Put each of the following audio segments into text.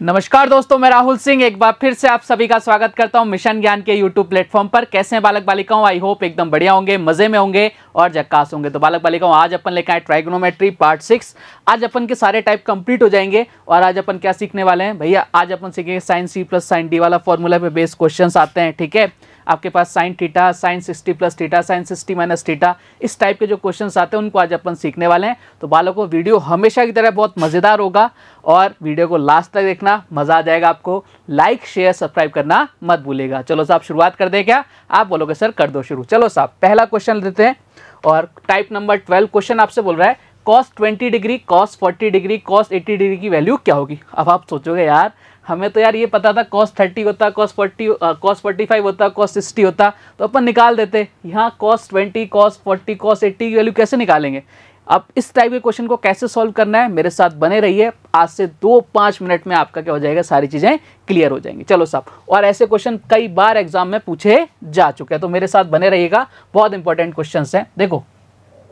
नमस्कार दोस्तों, मैं राहुल सिंह एक बार फिर से आप सभी का स्वागत करता हूँ मिशन ज्ञान के यूट्यूब प्लेटफॉर्म पर। कैसे हैं बालक बालिकाओं? आई होप एकदम बढ़िया होंगे, मज़े में होंगे और जक्कास होंगे। तो बालक बालिकाओं, आज अपन लेकर आए ट्राइग्नोमेट्री पार्ट सिक्स आज अपन के सारे टाइप कंप्लीट हो जाएँगे और आज अपन क्या सीखने वाले हैं? भैया, आज अपन सीखेंगे sine C plus sine D वाला फॉर्मूला पे बेस्ड क्वेश्चन आते हैं, ठीक है? आपके पास sine theta sine sixty plus theta sine sixty minus theta इस टाइप के जो क्वेश्चन आते हैं, उनको आज अपन सीखने वाले हैं। तो बालों को वीडियो हमेशा की तरह बहुत मज़ेदार होगा और वीडियो को लास्ट तक देखना, मज़ा आ जाएगा आपको। लाइक शेयर सब्सक्राइब करना मत भूलेगा चलो साहब, शुरुआत कर दें क्या? आप बोलोगे, सर, कर दो शुरू। चलो साहब, पहला क्वेश्चन लेते हैं और टाइप नंबर ट्वेल्व क्वेश्चन आपसे बोल रहा है। Cos twenty degree cos forty degree cos eighty degree की वैल्यू क्या होगी? अब आप सोचोगे, यार हमें तो यार ये पता था कॉस थर्टी होता cos forty cos forty five होता कॉस सिक्सटी होता तो अपन निकाल देते। यहाँ cos twenty cos forty cos eighty की वैल्यू कैसे निकालेंगे? अब इस टाइप के क्वेश्चन को कैसे सॉल्व करना है? मेरे साथ बने रहिए। आज से दो पाँच मिनट में आपका क्या हो जाएगा? सारी चीज़ें क्लियर हो जाएँगी। चलो साहब, और ऐसे क्वेश्चन कई बार एग्ज़ाम में पूछे जा चुके हैं तो मेरे साथ बने रहिएगा। बहुत इंपॉर्टेंट क्वेश्चन हैं। देखो,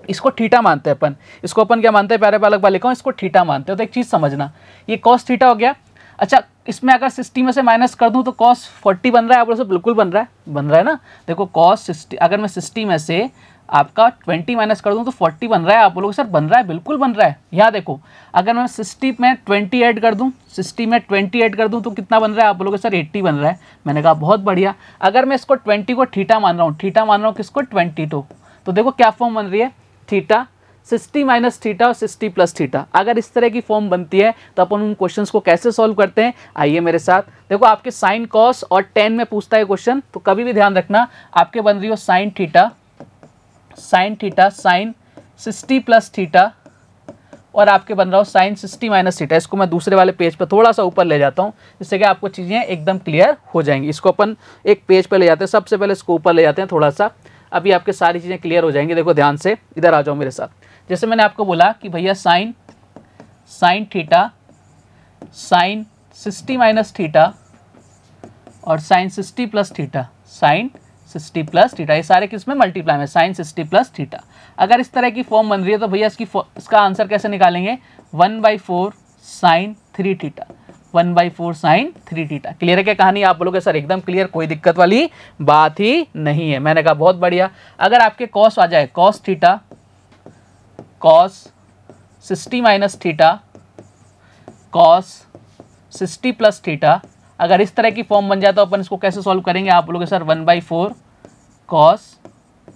इसको ठीटा मानते हैं अपन। इसको अपन क्या मानते हैं? प्यारे बालक बालिकाओं, इसको ठीटा मानते हो। तो एक चीज़ समझना, ये कॉस थीटा हो गया। अच्छा इसमें अगर सिक्सटी में से माइनस कर दूँ तो कॉस फोर्टी बन रहा है। आप बोलो बिल्कुल बन रहा है, बन रहा है ना? देखो कॉस सिक्सटी, अगर मैं सिक्सटी में से आपका ट्वेंटी माइनस कर दूँ तो फोर्टी बन रहा है। आप बोलोगे, सर, बन रहा है, बिल्कुल बन रहा है। यहाँ देखो, अगर मैं सिक्सटी में ट्वेंटी ऐड कर दूँ, सिक्सटी में ट्वेंटी ऐड कर दूँ तो कितना बन रहा है? आप बोलोगे, सर, एट्टी बन रहा है। मैंने कहा, बहुत बढ़िया। अगर मैं इसको ट्वेंटी को ठीटा मान रहा हूँ ठीटा मान रहा हूँ किसको? Twenty two. तो देखो, क्या फॉर्म बन रही है? थीटा सिक्सटी माइनस थीटा और सिक्सटी प्लस थीटा। अगर इस तरह की फॉर्म बनती है तो अपन उन क्वेश्चंस को कैसे सॉल्व करते हैं? आइए मेरे साथ। देखो, आपके साइन कॉस और टेन में पूछता है क्वेश्चन तो कभी भी ध्यान रखना, आपके बन रही हो sine theta sine theta sine sixty plus theta, और आपके बन रहा हो साइन सिक्सटी माइनस थीटा। इसको मैं दूसरे वाले पेज पर थोड़ा सा ऊपर ले जाता हूँ, जिससे कि आपको चीज़ें एकदम क्लियर हो जाएँगी। इसको अपन एक पेज पर ले जाते हैं। सबसे पहले इसको ऊपर ले जाते हैं थोड़ा सा। अभी आपके सारी चीज़ें क्लियर हो जाएँगी। देखो, ध्यान से इधर आ जाओ मेरे साथ। जैसे मैंने आपको बोला कि भैया sine sine theta, sine sixty minus theta और sine sixty plus theta. Sine sixty plus theta, ये सारे किसमें मल्टीप्लाई में? साइन सिक्सटी प्लस थीटा। अगर इस तरह की फॉर्म बन रही है तो भैया इसकी इसका आंसर कैसे निकालेंगे? One by four sine three theta. One by four sine three theta. Clear है क्या कहानी? आप बोलोगे, सर, एकदम क्लियर, कोई दिक्कत वाली बात ही नहीं है। मैंने कहा, बहुत बढ़िया। अगर आपके कॉस आ जाए cos theta cos sixty minus theta cos sixty plus theta अगर इस तरह की फॉर्म बन जाए तो अपन इसको कैसे सॉल्व करेंगे? आप बोलोगे, sir one by four cos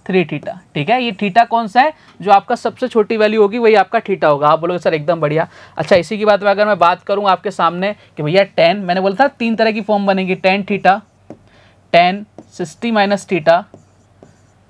three theta ठीक है? ये थीटा कौन सा है? जो आपका सबसे छोटी वैल्यू होगी, वही आपका थीटा होगा। आप बोलोगे, सर, एकदम बढ़िया। अच्छा इसी की बात में अगर मैं बात करूँ आपके सामने कि भैया टेन मैंने बोला था तीन तरह की फॉर्म बनेगी। Tan theta tan sixty minus theta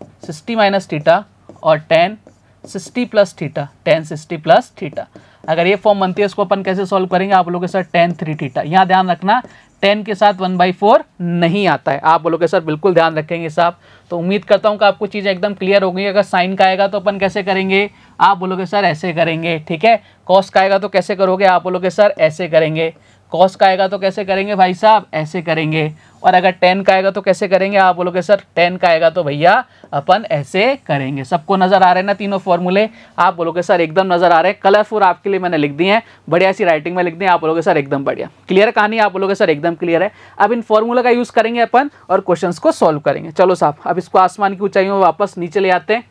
sixty minus theta और tan sixty plus theta tan sixty plus theta. अगर ये फॉर्म बनती है, इसको अपन कैसे सॉल्व करेंगे? आप लोगों के सर टेन थ्री थीटा। यहाँ ध्यान रखना टेन के साथ वन बाई फोर नहीं आता है। आप बोलोगे सर बिल्कुल ध्यान रखेंगे साहब तो उम्मीद करता हूँ कि आपको चीज़ें एकदम क्लियर हो गई। अगर साइन का आएगा तो अपन कैसे करेंगे? आप बोलोगे सर ऐसे करेंगे, ठीक है? कॉस का आएगा तो कैसे करोगे? आप बोलोगे सर ऐसे करेंगे। कॉस का आएगा तो कैसे करेंगे भाई साहब? ऐसे करेंगे। और अगर टेन का आएगा तो कैसे करेंगे? आप बोलोगे, सर, टेन का आएगा तो भैया अपन ऐसे करेंगे। सबको नज़र आ रहे हैं ना तीनों फॉर्मूले। आप बोलोगे, सर, एकदम नज़र आ रहे हैं। कलरफुल आपके लिए मैंने लिख दी है। बढ़िया सी राइटिंग में लिख दी आप बोलोगे, सर, एकदम बढ़िया। क्लियर कहानी? आप बोलोगे, सर, एकदम क्लियर है। अब इन फॉर्मूला का यूज़ करेंगे अपन और क्वेश्चन को सॉल्व करेंगे। चलो साहब, अब इसको आसमान की ऊंचाइयों में वापस नीचे ले आते हैं।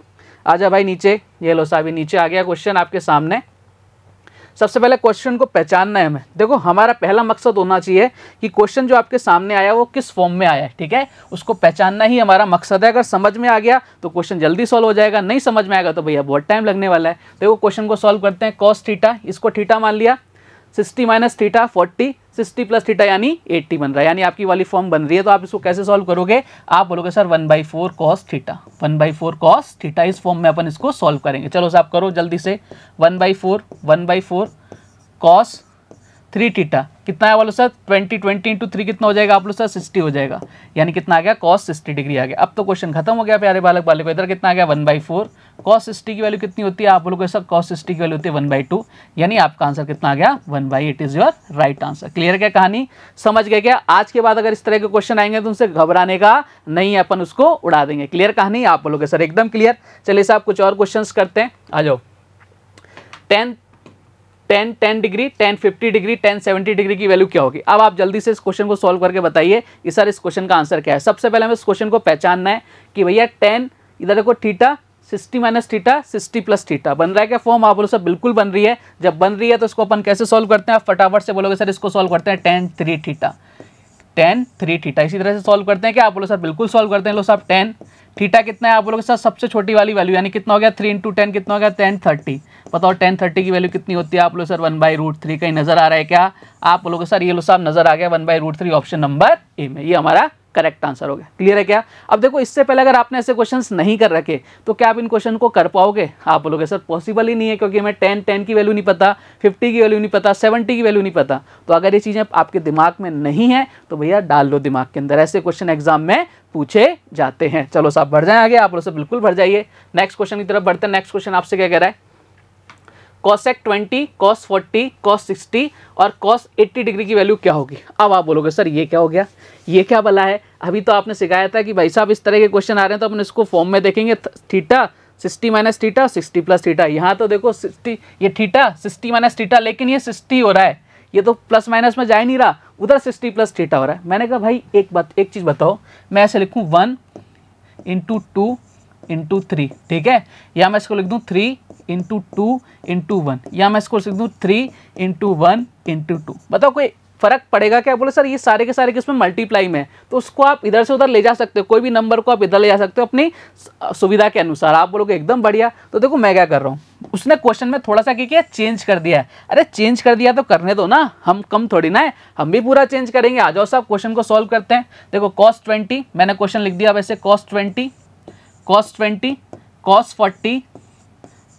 आजा भाई नीचे। ये लो साहब नीचे आ गया क्वेश्चन आपके सामने। सबसे पहले क्वेश्चन को पहचानना है हमें। देखो, हमारा पहला मकसद होना चाहिए कि क्वेश्चन जो आपके सामने आया वो किस फॉर्म में आया है, ठीक है? उसको पहचानना ही हमारा मकसद है। अगर समझ में आ गया तो क्वेश्चन जल्दी सॉल्व हो जाएगा। नहीं समझ में आएगा तो भैया बहुत टाइम लगने वाला है। देखो क्वेश्चन को सॉल्व करते हैं कॉस थीटा इसको थीटा मान लिया। Sixty minus theta forty, sixty plus theta यानी एट्टी बन रहा है। यानी आपकी वाली फॉर्म बन रही है तो आप इसको कैसे सॉल्व करोगे? आप बोलोगे, sir, one by four cos theta, one by four cos theta, इस फॉर्म में अपन इसको सॉल्व करेंगे। चलो सर आप करो जल्दी से। One by four, one by four cos three theta, कितना है बोलो sir? Twenty twenty into three कितना हो जाएगा आप लोग सर? सिक्सटी हो जाएगा। यानी कितना आ गया? कॉस सिक्सटी डिग्री आ गया। अब तो क्वेश्चन खत्म हो गया प्यारे बालक वाले को। इधर कितना आ गया? One by four. Cos sixty की वैल्यू कितनी होती है? आप लोगों को सर कॉस सिक्सटी की वैल्यू होती है वन बाई टू। यानी आपका आंसर कितना आ गया? One by it is your right answer. Clear क्या कहानी? समझ गए क्या? आज के बाद अगर इस तरह के क्वेश्चन आएँगे तो उनसे घबराने का नहीं अपन उसको उड़ा देंगे। क्लियर कहानी? आप बोलोगे सर, एकदम क्लियर चलिए साहब कुछ और क्वेश्चन करते हैं। आ जाओ। Tenth tan ten degree, tan fifty degree, tan seventy degree की वैल्यू क्या होगी? अब आप जल्दी से इस क्वेश्चन को सॉल्व करके बताइए कि सर इस क्वेश्चन का आंसर क्या है। सबसे पहले हमें इस क्वेश्चन को पहचानना है कि भैया टेन, इधर देखो theta, sixty minus theta, sixty plus theta. बन रहा है क्या? फॉर्म आप बोलो, सर बिल्कुल बन रही है। जब बन रही है तो इसको अपन कैसे सॉल्व करते हैं? आप फटाफट से बोलोगे, सर इसको सॉल्व करते हैं tan, three theta. Tan, three theta. इसी तरह से सॉल्व करते हैं क्या? आप बोलो, सर बिल्कुल सॉल्व करते हैं। लो साहब, टेन। थीटा कितना है आप लोगों के साथ सबसे छोटी वाली वैल्यू यानी कितना हो गया? थ्री इंटू टेन कितना हो गया? टेन थर्टी बताओ टेन थर्टी की वैल्यू कितनी होती है? आप लोग sir one by root three कहीं नज़र आ रहा है क्या? आप लोगों के सर ये लो साहब नज़र आ गया one by root three option number A में। ये हमारा करेक्ट आंसर हो गया। क्लियर है क्या? अब देखो, इससे पहले अगर आपने ऐसे क्वेश्चंस नहीं कर रखे तो क्या आप इन क्वेश्चन को कर पाओगे? आप बोलोगे, सर पॉसिबल ही नहीं है, क्योंकि हमें टेन टेन की वैल्यू नहीं पता फिफ्टी की वैल्यू नहीं पता सेवेंटी की वैल्यू नहीं पता। तो अगर ये चीज़ें आपके दिमाग में नहीं है तो भैया डाल लो दिमाग के अंदर। ऐसे क्वेश्चन एग्ज़ाम में पूछे जाते हैं। चलो साहब, बढ़ जाए आगे, आप लोग से बिल्कुल बढ़ जाइए। नेक्स्ट क्वेश्चन की तरफ़ बढ़ते हैं। नेक्स्ट क्वेश्चन आपसे क्या कह रहा है? Cosec twenty cos forty cos sixty और कॉस एट्टी डिग्री की वैल्यू क्या होगी? अब आप बोलोगे, सर, ये क्या हो गया? ये क्या बला है? अभी तो आपने सिखाया था कि भाई साहब इस तरह के क्वेश्चन आ रहे हैं तो अपन इसको फॉर्म में देखेंगे। Theta sixty minus theta sixty plus theta यहाँ तो देखो सिक्सटी ये थीटा सिक्सटी माइनस थीटा लेकिन ये सिक्सटी हो रहा है। ये तो प्लस माइनस में जा ही नहीं रहा। उधर सिक्सटी प्लस थीटा हो रहा है। मैंने कहा, भाई, एक बात, एक चीज़ बताओ। मैं ऐसे लिखूँ one into two into three ठीक है? या मैं इसको लिख दूँ three into two into one या मैं इसको लिख दूँ three into one into two बताओ, कोई फ़र्क पड़ेगा क्या? बोले, सर, ये सारे के सारे किसमें मल्टीप्लाई में है? तो उसको आप इधर से उधर ले जा सकते हो। कोई भी नंबर को आप इधर ले जा सकते हो अपनी सुविधा के अनुसार। आप बोलोगे, एकदम बढ़िया। तो देखो, मैं क्या कर रहा हूँ। उसने क्वेश्चन में थोड़ा सा क्या किया? चेंज कर दिया है। अरे चेंज कर दिया तो करने दो ना। हम कम थोड़ी ना है। हम भी पूरा चेंज करेंगे। आ जाओ साहब क्वेश्चन को सॉल्व करते हैं। देखो कॉस्ट ट्वेंटी मैंने क्वेश्चन लिख दिया। वैसे cos twenty cos twenty cos forty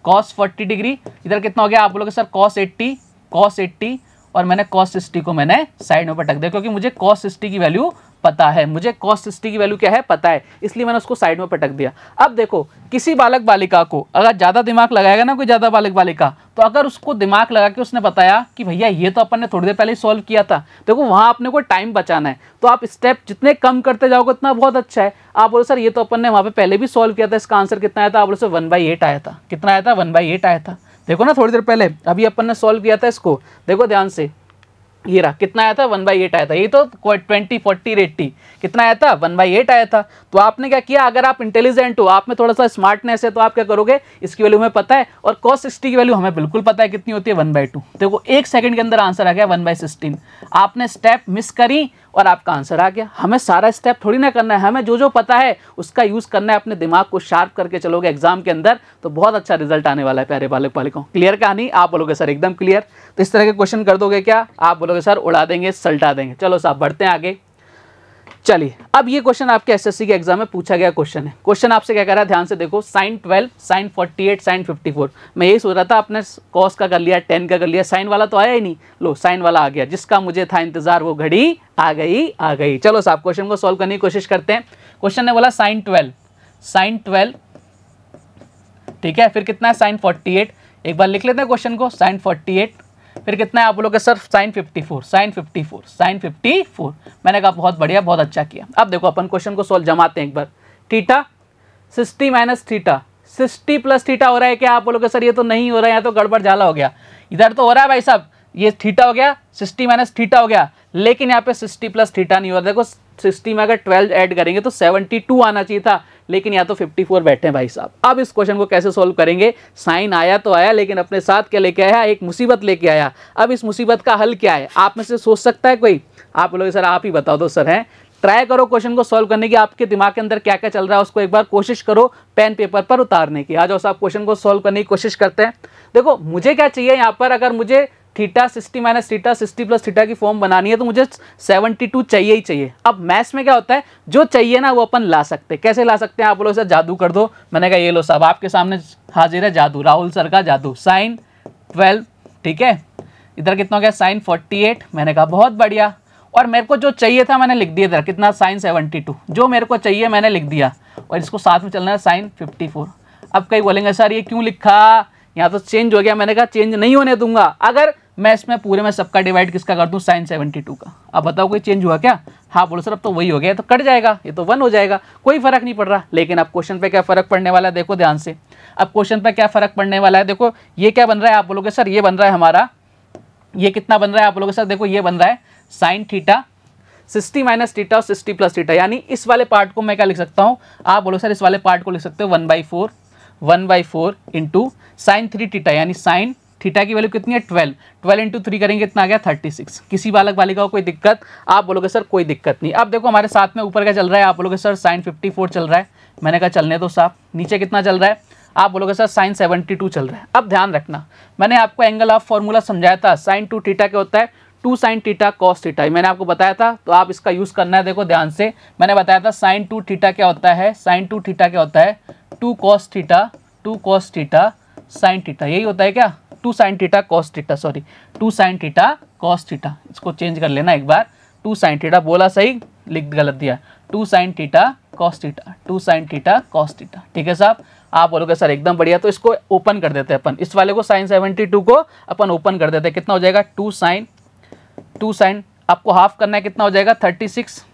cos forty degree इधर कितना हो गया? आप बोलोगे, sir cos eighty cos eighty और मैंने कॉस सिक्सटी को मैंने साइड में पटक दिया, क्योंकि मुझे कॉस सिक्सटी की वैल्यू पता है। मुझे कॉस सिक्सटी की वैल्यू क्या है? पता है। इसलिए मैंने उसको साइड में पटक दिया। अब देखो, किसी बालक बालिका को अगर ज़्यादा दिमाग लगाएगा ना कोई ज़्यादा बालक बालिका तो अगर उसको दिमाग लगा के उसने बताया कि भैया, ये तो अपन ने थोड़ी देर पहले सॉल्व किया था। देखो, वहाँ अपने को टाइम बचाना है। तो आप स्टेप जितने कम करते जाओगे, उतना बहुत अच्छा है। आप बोलो, सर, ये तो अपन ने वहाँ पर पहले भी सॉल्व किया था। इसका आंसर कितना आया था? आप बोलो, सर वन बाई एट आया था। कितना आया था? वन बाई एट आया था। देखो ना, थोड़ी देर पहले अभी अपन ने सॉल्व किया था इसको। देखो, ध्यान से। ये रहा, कितना आया था? वन बाई एट आया था। ये तो ट्वेंटी, फोर्टी, एट्टी। कितना आया था? वन बाई एट आया था। तो आपने क्या किया? अगर आप इंटेलिजेंट हो, आप में थोड़ा सा स्मार्टनेस है तो आप क्या करोगे? इसकी वैल्यू हमें पता है और कॉस सिक्सटी की वैल्यू हमें बिल्कुल पता है कितनी होती है? One by two. देखो, एक सेकंड के अंदर आंसर आ गया वन बाई सिक्सटीन। आपने स्टेप मिस करी और आपका आंसर आ गया। हमें सारा स्टेप थोड़ी ना करना है। हमें जो जो पता है, उसका यूज़ करना है। अपने दिमाग को शार्प करके चलोगे एग्ज़ाम के अंदर तो बहुत अच्छा रिज़ल्ट आने वाला है, प्यारे बालक बालिकों क्लियर कहानी? आप बोलोगे, सर, एकदम क्लियर तो इस तरह के क्वेश्चन कर दोगे क्या? आप बोलोगे, सर, उड़ा देंगे, सल्टा देंगे। चलो साहब, बढ़ते हैं आगे। चलिए, अब ये क्वेश्चन आपके एसएससी के एग्ज़ाम में पूछा गया क्वेश्चन है। क्वेश्चन आपसे क्या कह रहा है? ध्यान से देखो, sine twelve, sine forty eight, sine fifty four. मैं यही सोच रहा था, आपने कॉस का कर लिया, टेन का कर लिया, साइन वाला तो आया ही नहीं। लो, साइन वाला आ गया, जिसका मुझे था इंतज़ार, वो घड़ी आ गई आ गई। चलो, साहब क्वेश्चन को सॉल्व करने की कोशिश करते हैं। क्वेश्चन ने बोला, साइन ट्वेल्व साइन ट्वेल्व, ठीक है, फिर कितना है? Sine forty eight. एक बार लिख लेते हैं क्वेश्चन को, साइन फोर्टी एट। फिर कितना है आप बोलोगे sir? Sine fifty four sine fifty four sine fifty four मैंने कहा बहुत बढ़िया, बहुत अच्छा किया। अब देखो, अपन क्वेश्चन को सॉल्व जमाते हैं एक बार। Theta, sixty minus theta. Sixty plus theta हो रहा है क्या आप बोलोगे सर? ये तो नहीं हो रहा है, यहाँ तो गड़बड़ झाला हो गया। इधर तो हो रहा है भाई साहब, ये थीटा हो गया, सिक्सटी माइनस थीटा हो गया। लेकिन यहाँ पे सिक्सटी प्लस थीटा नहीं हो रहा। देखो सिक्सटी में अगर ट्वेल्व ऐड करेंगे तो सेवेंटी टू आना चाहिए था। लेकिन यहाँ तो 54 बैठे हैं भाई साहब। अब इस क्वेश्चन को कैसे सोल्व करेंगे? साइन आया तो आया, लेकिन अपने साथ क्या लेके आया? एक मुसीबत लेके आया। अब इस मुसीबत का हल क्या है? आप में से सोच सकता है कोई? आप लोग सर, आप ही बता दो सर हैं। ट्राई करो क्वेश्चन को सॉल्व करने की। आपके दिमाग के अंदर क्या क्या चल रहा है, उसको एक बार कोशिश करो पेन पेपर पर उतारने की। आ जाओ साहब क्वेश्चन को सॉल्व करने की कोशिश करते हैं। देखो, मुझे क्या चाहिए यहाँ पर? अगर मुझे theta sixty minus theta sixty plus theta की फॉर्म बनानी है तो मुझे सेवेंटी टू चाहिए ही चाहिए। अब मैथ्स में क्या होता है, जो चाहिए ना, वो अपन ला सकते हैं। कैसे ला सकते हैं? आप बोलो, सर, जादू कर दो। मैंने कहा, ये लो साहब आपके सामने हाजिर है जादू, राहुल सर का जादू। साइन ट्वेल्व, ठीक है? इधर कितना हो गया? Sine forty eight. मैंने कहा, बहुत बढ़िया। और मेरे को जो चाहिए था, मैंने लिख दिया इधर, कितना? Sine seventy two. जो मेरे को चाहिए, मैंने लिख दिया। और इसको साथ में चलना है, साइन फिफ्टी फोर। अब कई बोलेंगे, सर, ये क्यों लिखा? यहाँ तो चेंज हो गया। मैंने कहा, चेंज नहीं होने दूँगा। अगर मैं इसमें पूरे में सबका डिवाइड किसका कर दूँ? साइन सेवेंटी टू का। अब बताओ, कोई चेंज हुआ क्या? हाँ बोलो सर अब तो वही हो गया तो कट जाएगा, ये तो वन हो जाएगा, कोई फ़र्क नहीं पड़ रहा। लेकिन अब क्वेश्चन पे क्या फ़र्क पड़ने वाला है? देखो ध्यान से। अब क्वेश्चन पे क्या फ़र्क पड़ने वाला है? देखो, ये क्या बन रहा है? आप बोलोगे, सर, ये बन रहा है हमारा। ये कितना बन रहा है? आप लोगों के साथ देखो, ये बन रहा है। Sine theta sixty minus theta और सिक्सटी प्लस थीटा यानी इस वाले पार्ट को मैं क्या लिख सकता हूँ? आप बोलो, सर, इस वाले पार्ट को लिख सकते हो one by four one by four into sine three theta यानी साइन थीटा की वैल्यू कितनी है? ट्वेल्व। ट्वेल्व इंटू थ्री करेंगे कितना आ गया थर्टी सिक्स किसी बालक बालिका को कोई दिक्कत? आप बोलोगे, सर, कोई दिक्कत नहीं। अब देखो, हमारे साथ में ऊपर का चल रहा है। आप बोलोगे, सर, साइन फिफ्टी फोर चल रहा है। मैंने कहा, चलने तो साफ़ नीचे कितना चल रहा है? आप बोलोगे, सर, साइन सेवेंटी टू चल रहा है। अब ध्यान रखना, मैंने आपको एंगल ऑफ़ फॉर्मूला समझाया था। साइन टू टीटा क्या होता है? Two sine theta cos theta मैंने आपको बताया था तो आप इसका यूज़ करना है, देखो ध्यान से। मैंने बताया था साइन टू टीटा क्या होता है? साइन टू टीटा क्या होता है? Two cos theta two cos theta sine theta यही होता है क्या? Two sine theta cos theta sorry two sine theta cos theta इसको चेंज कर लेना एक बार। टू साइन टीटा बोला सही, लिख गलत दिया। Two sine theta cos theta two sine theta cos theta ठीक है साहब? आप बोलोगे, सर, एकदम बढ़िया। तो इसको ओपन कर देते हैं अपन। इस वाले को साइन सेवेंटी टू को अपन ओपन कर देते हैं। कितना हो जाएगा? टू साइन टू साइन आपको हाफ़ करना है, कितना हो जाएगा? थर्टी सिक्स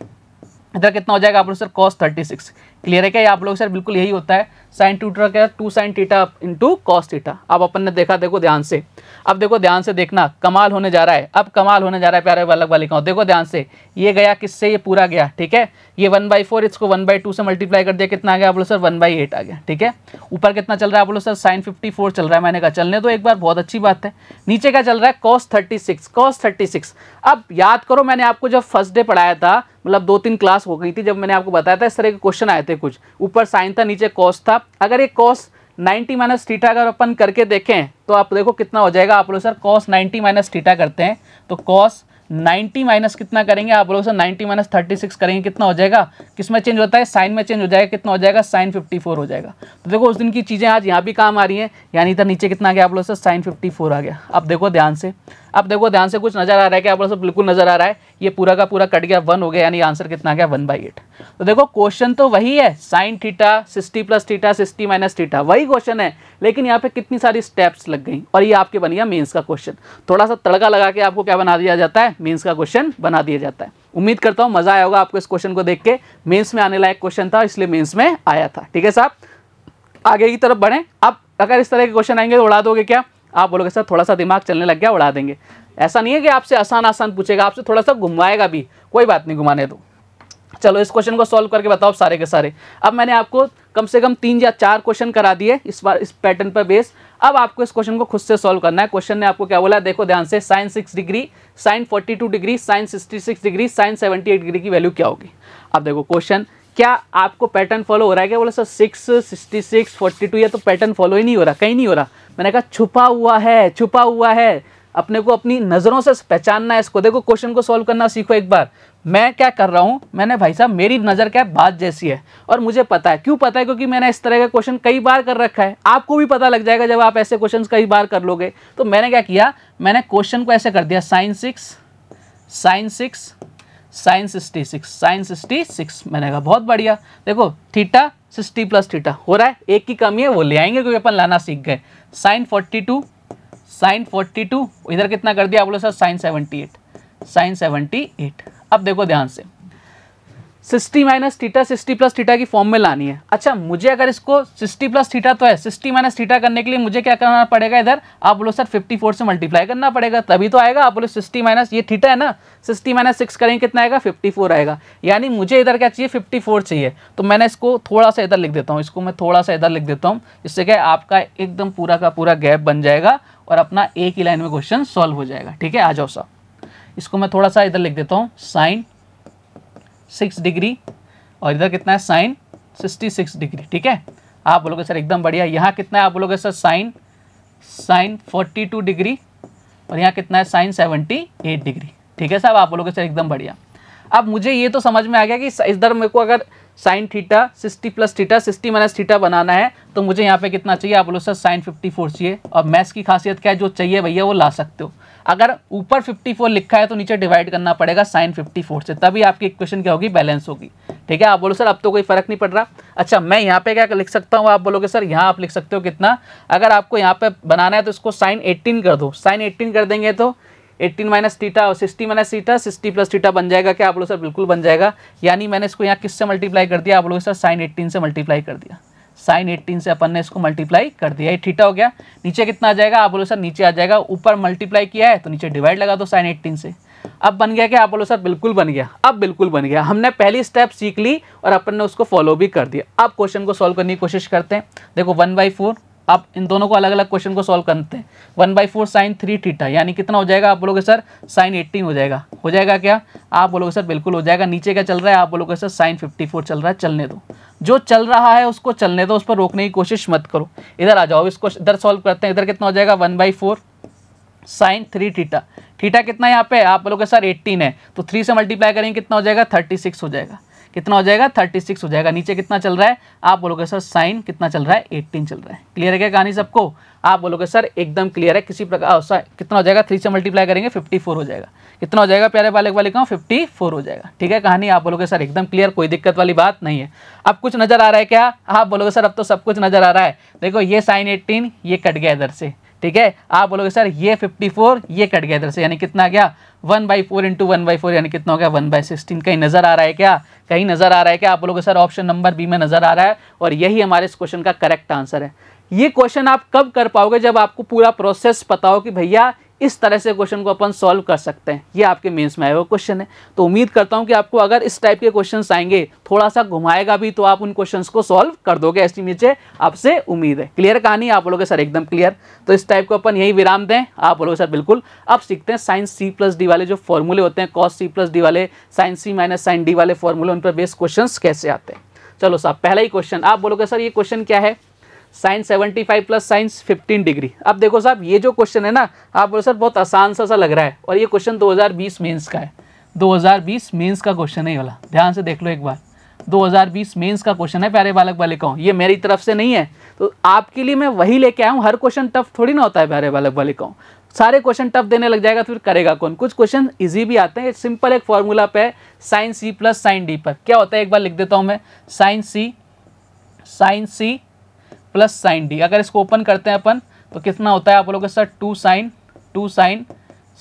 इधर कितना हो जाएगा? आप sir cos thirty six clear है क्या? आप लोग सर बिल्कुल यही होता है। साइन टूटा क्या? Two sine theta in two cos theta अब अपन ने देखा, देखो ध्यान से। अब देखो ध्यान से देखना, कमाल होने जा रहा है। अब कमाल होने जा रहा है, प्यारे बालक बालिकाओं। देखो ध्यान से, ये गया किससे? ये पूरा गया, ठीक है? ये वन बाई फोर, इसको वन बाई टू से मल्टीप्लाई कर दिया, कितना आ गया आप लोग सर? वन बाई एट आ गया, ठीक है? ऊपर कितना चल रहा है आप लोग सर? साइन फिफ्टी फोर चल रहा है, मैंने कहा चलने तो एक बार, बहुत अच्छी बात है। नीचे क्या चल रहा है? Cos thirty six cos thirty six अब याद करो, मैंने आपको जब फ़र्स्ट डे पढ़ाया था मतलब दो तीन क्लास हो गई थी, जब मैंने आपको बताया था, इस तरह के क्वेश्चन आए थे कुछ। ऊपर साइन था, नीचे कॉस था। अगर ये कॉस 90 माइनस टीटा अगर अपन करके देखें तो आप देखो कितना हो जाएगा। आप लोग सर कॉस 90 माइनस टीटा करते हैं तो कॉस 90 माइनस कितना करेंगे? आप लोग सर 90 माइनस थर्टी करेंगे, कितना हो जाएगा? किसमें चेंज होता है? साइन में चेंज हो जाएगा, कितना हो जाएगा? साइन 54 हो जाएगा। तो देखो, उस दिन की चीज़ें आज यहाँ भी काम आ रही हैं। यानी इधर नीचे कितना आ गया? आप लोग सर, साइन 54 आ गया। अब देखो ध्यान से। अब देखो, ध्यान से कुछ नज़र आ रहा है कि आप सब बिल्कुल नज़र आ रहा है। ये पूरा का पूरा कट गया वन हो गया, यानी आंसर कितना गया? वन बाई एट तो देखो क्वेश्चन तो वही है sine theta sixty plus theta sixty minus theta वही क्वेश्चन है। लेकिन यहाँ पे कितनी सारी स्टेप्स लग गई, और ये आपके बन गया मेन्स का क्वेश्चन थोड़ा सा तड़का लगा के आपको क्या बना दिया जाता है? मेन्स का क्वेश्चन बना दिया जाता है। उम्मीद करता हूँ मज़ा आया होगा आपको इस क्वेश्चन को देख के। मेन्स में आने लायक क्वेश्चन था, इसलिए मेन्स में आया था। ठीक है साहब? आगे की तरफ़ बढ़े। अब अगर इस तरह के क्वेश्चन आएँगे तो उड़ा दोगे क्या? आप बोलोगे, सर, थोड़ा सा दिमाग चलने लग गया, उड़ा देंगे। ऐसा नहीं है कि आपसे आसान आसान पूछेगा, आपसे थोड़ा सा घुमाएगा भी। कोई बात नहीं, घुमाने दो। चलो, इस क्वेश्चन को सॉल्व करके बताओ सारे के सारे। अब मैंने आपको कम से कम तीन या चार क्वेश्चन करा दिए इस बार, इस पैटर्न पर बेस अब आपको इस क्वेश्चन को खुद से सॉल्व करना है। क्वेश्चन ने आपको क्या बोला? देखो ध्यान से sine six degree sine forty two degree sine sixty six degree sine seventy eight degree की वैल्यू क्या होगी? अब देखो क्वेश्चन क्या आपको पैटर्न फॉलो हो रहा है क्या? बोला, sir six sixty six forty two ये तो पैटर्न फॉलो ही नहीं हो रहा, कहीं नहीं हो रहा। मैंने कहा, छुपा हुआ है, छुपा हुआ है। अपने को अपनी नज़रों से पहचानना है इसको। देखो क्वेश्चन को सॉल्व करना सीखो एक बार। मैं क्या कर रहा हूँ? मैंने भाई साहब, मेरी नज़र क्या बात जैसी है। और मुझे पता है। क्यों पता है? क्योंकि मैंने इस तरह का क्वेश्चन कई बार कर रखा है। आपको भी पता लग जाएगा जब आप ऐसे क्वेश्चन कई बार कर लोगे। तो मैंने क्या किया? मैंने क्वेश्चन को ऐसे कर दिया sine six sine six sine sixty six, sine sixty six, मैंने कहा, बहुत बढ़िया। देखो, थीटा सिक्सटी प्लस थीटा, हो रहा है, एक की कमी है, वो ले आएँगे क्योंकि अपन लाना सीख गए। Sine forty two, sine forty two, इधर कितना कर दिया आप लोग sir sine seventy eight, sine seventy eight. अब देखो ध्यान से। Sixty minus theta sixty plus theta की फॉर्म में लानी है। अच्छा मुझे अगर इसको सिक्सटी प्लस थीटा तो है, सिक्सटी माइनस थीटा करने के लिए मुझे क्या करना पड़ेगा इधर? आप बोलो, सर फिफ्टी फोर से मल्टीप्लाई करना पड़ेगा, तभी तो आएगा। आप बोलो, सिक्सटी माइनस, ये थीटा है ना, सिक्सटी माइनस सिक्स करेंगे, कितना आएगा? फिफ्टी फोर आएगा। यानी मुझे इधर क्या चाहिए? फिफ्टी फोर चाहिए। तो मैंने इसको थोड़ा सा इधर लिख देता हूँ, इसको मैं थोड़ा सा इधर लिख देता हूँ, जिससे क्या आपका एकदम पूरा का पूरा गैप बन जाएगा और अपना एक ही लाइन में क्वेश्चन सॉल्व हो जाएगा। ठीक है, आ जाओ साहब इसको मैं थोड़ा सा इधर लिख देता हूँ, साइन सिक्स डिग्री और इधर कितना है? साइन सिक्सटी सिक्स डिग्री, ठीक है? आप बोलोगे, सर, एकदम बढ़िया। यहाँ कितना है? आप बोलोगे, sir, sine sine forty two degree और यहाँ कितना है? Sine seventy eight degree. ठीक है, साहब? आप बोलोगे, सर, एकदम बढ़िया। अब मुझे ये तो समझ में आ गया कि इस दर मेरे को अगर sine theta sixty plus theta sixty minus theta बनाना है तो मुझे यहाँ पे कितना चाहिए? आप बोलो, सर, साइन फिफ्टी फोर चाहिए। और मैथ्स की खासियत क्या है? जो चाहिए भैया, वो ला सकते हो। अगर ऊपर 54 लिखा है तो नीचे डिवाइड करना पड़ेगा साइन 54 से। तभी आपकी इक्वेशन क्या होगी? बैलेंस होगी। ठीक है? आप बोलो, सर, अब तो कोई फ़र्क नहीं पड़ रहा। अच्छा मैं यहाँ पे क्या लिख सकता हूँ? आप बोलोगे, सर, यहाँ आप लिख सकते हो कितना? अगर आपको यहाँ पे बनाना है तो इसको साइन एट्टीन कर दो। साइन एट्टीन कर देंगे तो एट्टीन माइनस टीटा और sixty minus theta sixty plus theta बन जाएगा। क्या आप बोलो, सर, बिल्कुल बन जाएगा। यानी मैंने इसको यहाँ किससे मल्टीप्लाई कर दिया? आप लोग सर साइन एट्टीन से मल्टीप्लाई कर दिया। साइन एट्टीन से अपन ने इसको मल्टीप्लाई कर दिया। ये थीटा हो गया। नीचे कितना आ जाएगा? आप बोलो सर, नीचे आ जाएगा। ऊपर मल्टीप्लाई किया है तो नीचे डिवाइड लगा दो साइन एट्टीन से। अब बन गया क्या? आप बोलो सर, बिल्कुल बन गया। अब बिल्कुल बन गया। हमने पहली स्टेप सीख ली और अपन ने उसको फॉलो भी कर दिया। अब क्वेश्चन को सॉल्व करने की कोशिश करते हैं। देखो वन बाई फोर आप इन दोनों को अलग अलग क्वेश्चन को सॉल्व करते हैं। One by four sine three theta यानी कितना हो जाएगा आप बोलोगे, सर साइन एट्टीन हो जाएगा। हो जाएगा क्या? आप बोलोगे, सर, बिल्कुल हो जाएगा। नीचे क्या चल रहा है? आप बोलोगे, सर साइन फिफ्टी फोर चल रहा है, चलने दो। जो चल रहा है, उसको चलने दो, उस पर रोकने की कोशिश मत करो। इधर आ जाओ इसको इधर सॉल्व करते हैं, इधर कितना हो जाएगा? One by four sine three theta theta कितना यहाँ पे? आप बोलोगे, सर एट्टीन है। तो थ्री से मल्टीप्लाई करेंगे, कितना हो जाएगा? थर्टी सिक्स हो जाएगा। कितना हो जाएगा? थर्टी सिक्स हो जाएगा। नीचे कितना चल रहा है? आप बोलोगे, सर, साइन कितना चल रहा है? एट्टीन चल रहा है। क्लियर है क्या कहानी सबको? आप बोलोगे, सर, एकदम क्लियर है। किसी प्रकार कितना हो जाएगा? थ्री से मल्टीप्लाई करेंगे फिफ्टी फोर हो जाएगा। कितना हो जाएगा, प्यारे बालक वाले का? फिफ्टी फोर हो जाएगा। ठीक है कहानी? आप बोलोगे, सर, एकदम क्लियर कोई दिक्कत वाली बात नहीं है। अब कुछ नज़र आ रहा है क्या? आप बोलोगे, सर, अब तो सब कुछ नज़र आ रहा है। देखो, ये साइन एट्टीन ये कट गया इधर से। ठीक है? आप बोलोगे, सर, ये 54 ये कट गया इधर से। यानी कितना गया? One by four into one by four यानी कितना हो गया? वन बाई सिक्सटीन कहीं नज़र आ रहा है क्या? कहीं नज़र आ रहा है क्या? आप बोलोगे, सर ऑप्शन नंबर बी में नज़र आ रहा है। और यही हमारे इस क्वेश्चन का करेक्ट आंसर है। ये क्वेश्चन आप कब कर पाओगे जब आपको पूरा प्रोसेस पता हो कि भैया इस तरह से क्वेश्चन को अपन सॉल्व कर सकते हैं। ये आपके मेंस में आया हुआ क्वेश्चन है। तो उम्मीद करता हूँ कि आपको अगर इस टाइप के क्वेश्चन आएँगे थोड़ा सा घुमाएगा भी तो आप उन क्वेश्चन को सॉल्व कर दोगे, ऐसी नीचे आपसे उम्मीद है। क्लियर कहानी? आप बोलोगे सर एकदम क्लियर तो इस टाइप को अपन यही विराम दें। आप बोलोगे सर बिल्कुल। अब सीखते हैं साइंस सी प्लस डी वाले जो फॉर्मूले होते हैं कॉस सी प्लस डी वाले sines C minus sine D वाले फॉर्मूले उन पर बेस्ड क्वेश्चन कैसे आते हैं। चलो साहब, पहला ही क्वेश्चन आप बोलोगे, सर, ये क्वेश्चन क्या है? Sine seventy five plus sines fifteen degree. अब देखो साहब, ये जो क्वेश्चन है ना, आप बोलो, सर, बहुत आसान सा सा लग रहा है। और ये क्वेश्चन 2020 मेंस का है। 2020 मेंस का क्वेश्चन है ये वाला। ध्यान से देख लो एक बार। 2020 मेंस का क्वेश्चन है, प्यारे बालक बालिकाओं ये मेरी तरफ़ से नहीं है। तो आपके लिए मैं वही लेके आया हूँ। हर क्वेश्चन टफ थोड़ी ना होता है, प्यारे बालक बालिकाओं सारे क्वेश्चन टफ देने लग जाएगा तो फिर करेगा कौन? कुछ क्वेश्चन इजी भी आते हैं। सिंपल एक फॉर्मूला पे है, sine C plus sine D पर। क्या होता है? एक बार लिख देता हूँ मैं। Sine C sine C plus sine D. अगर इसको ओपन करते हैं अपन तो कितना होता है आप लोग sir two sine two sine,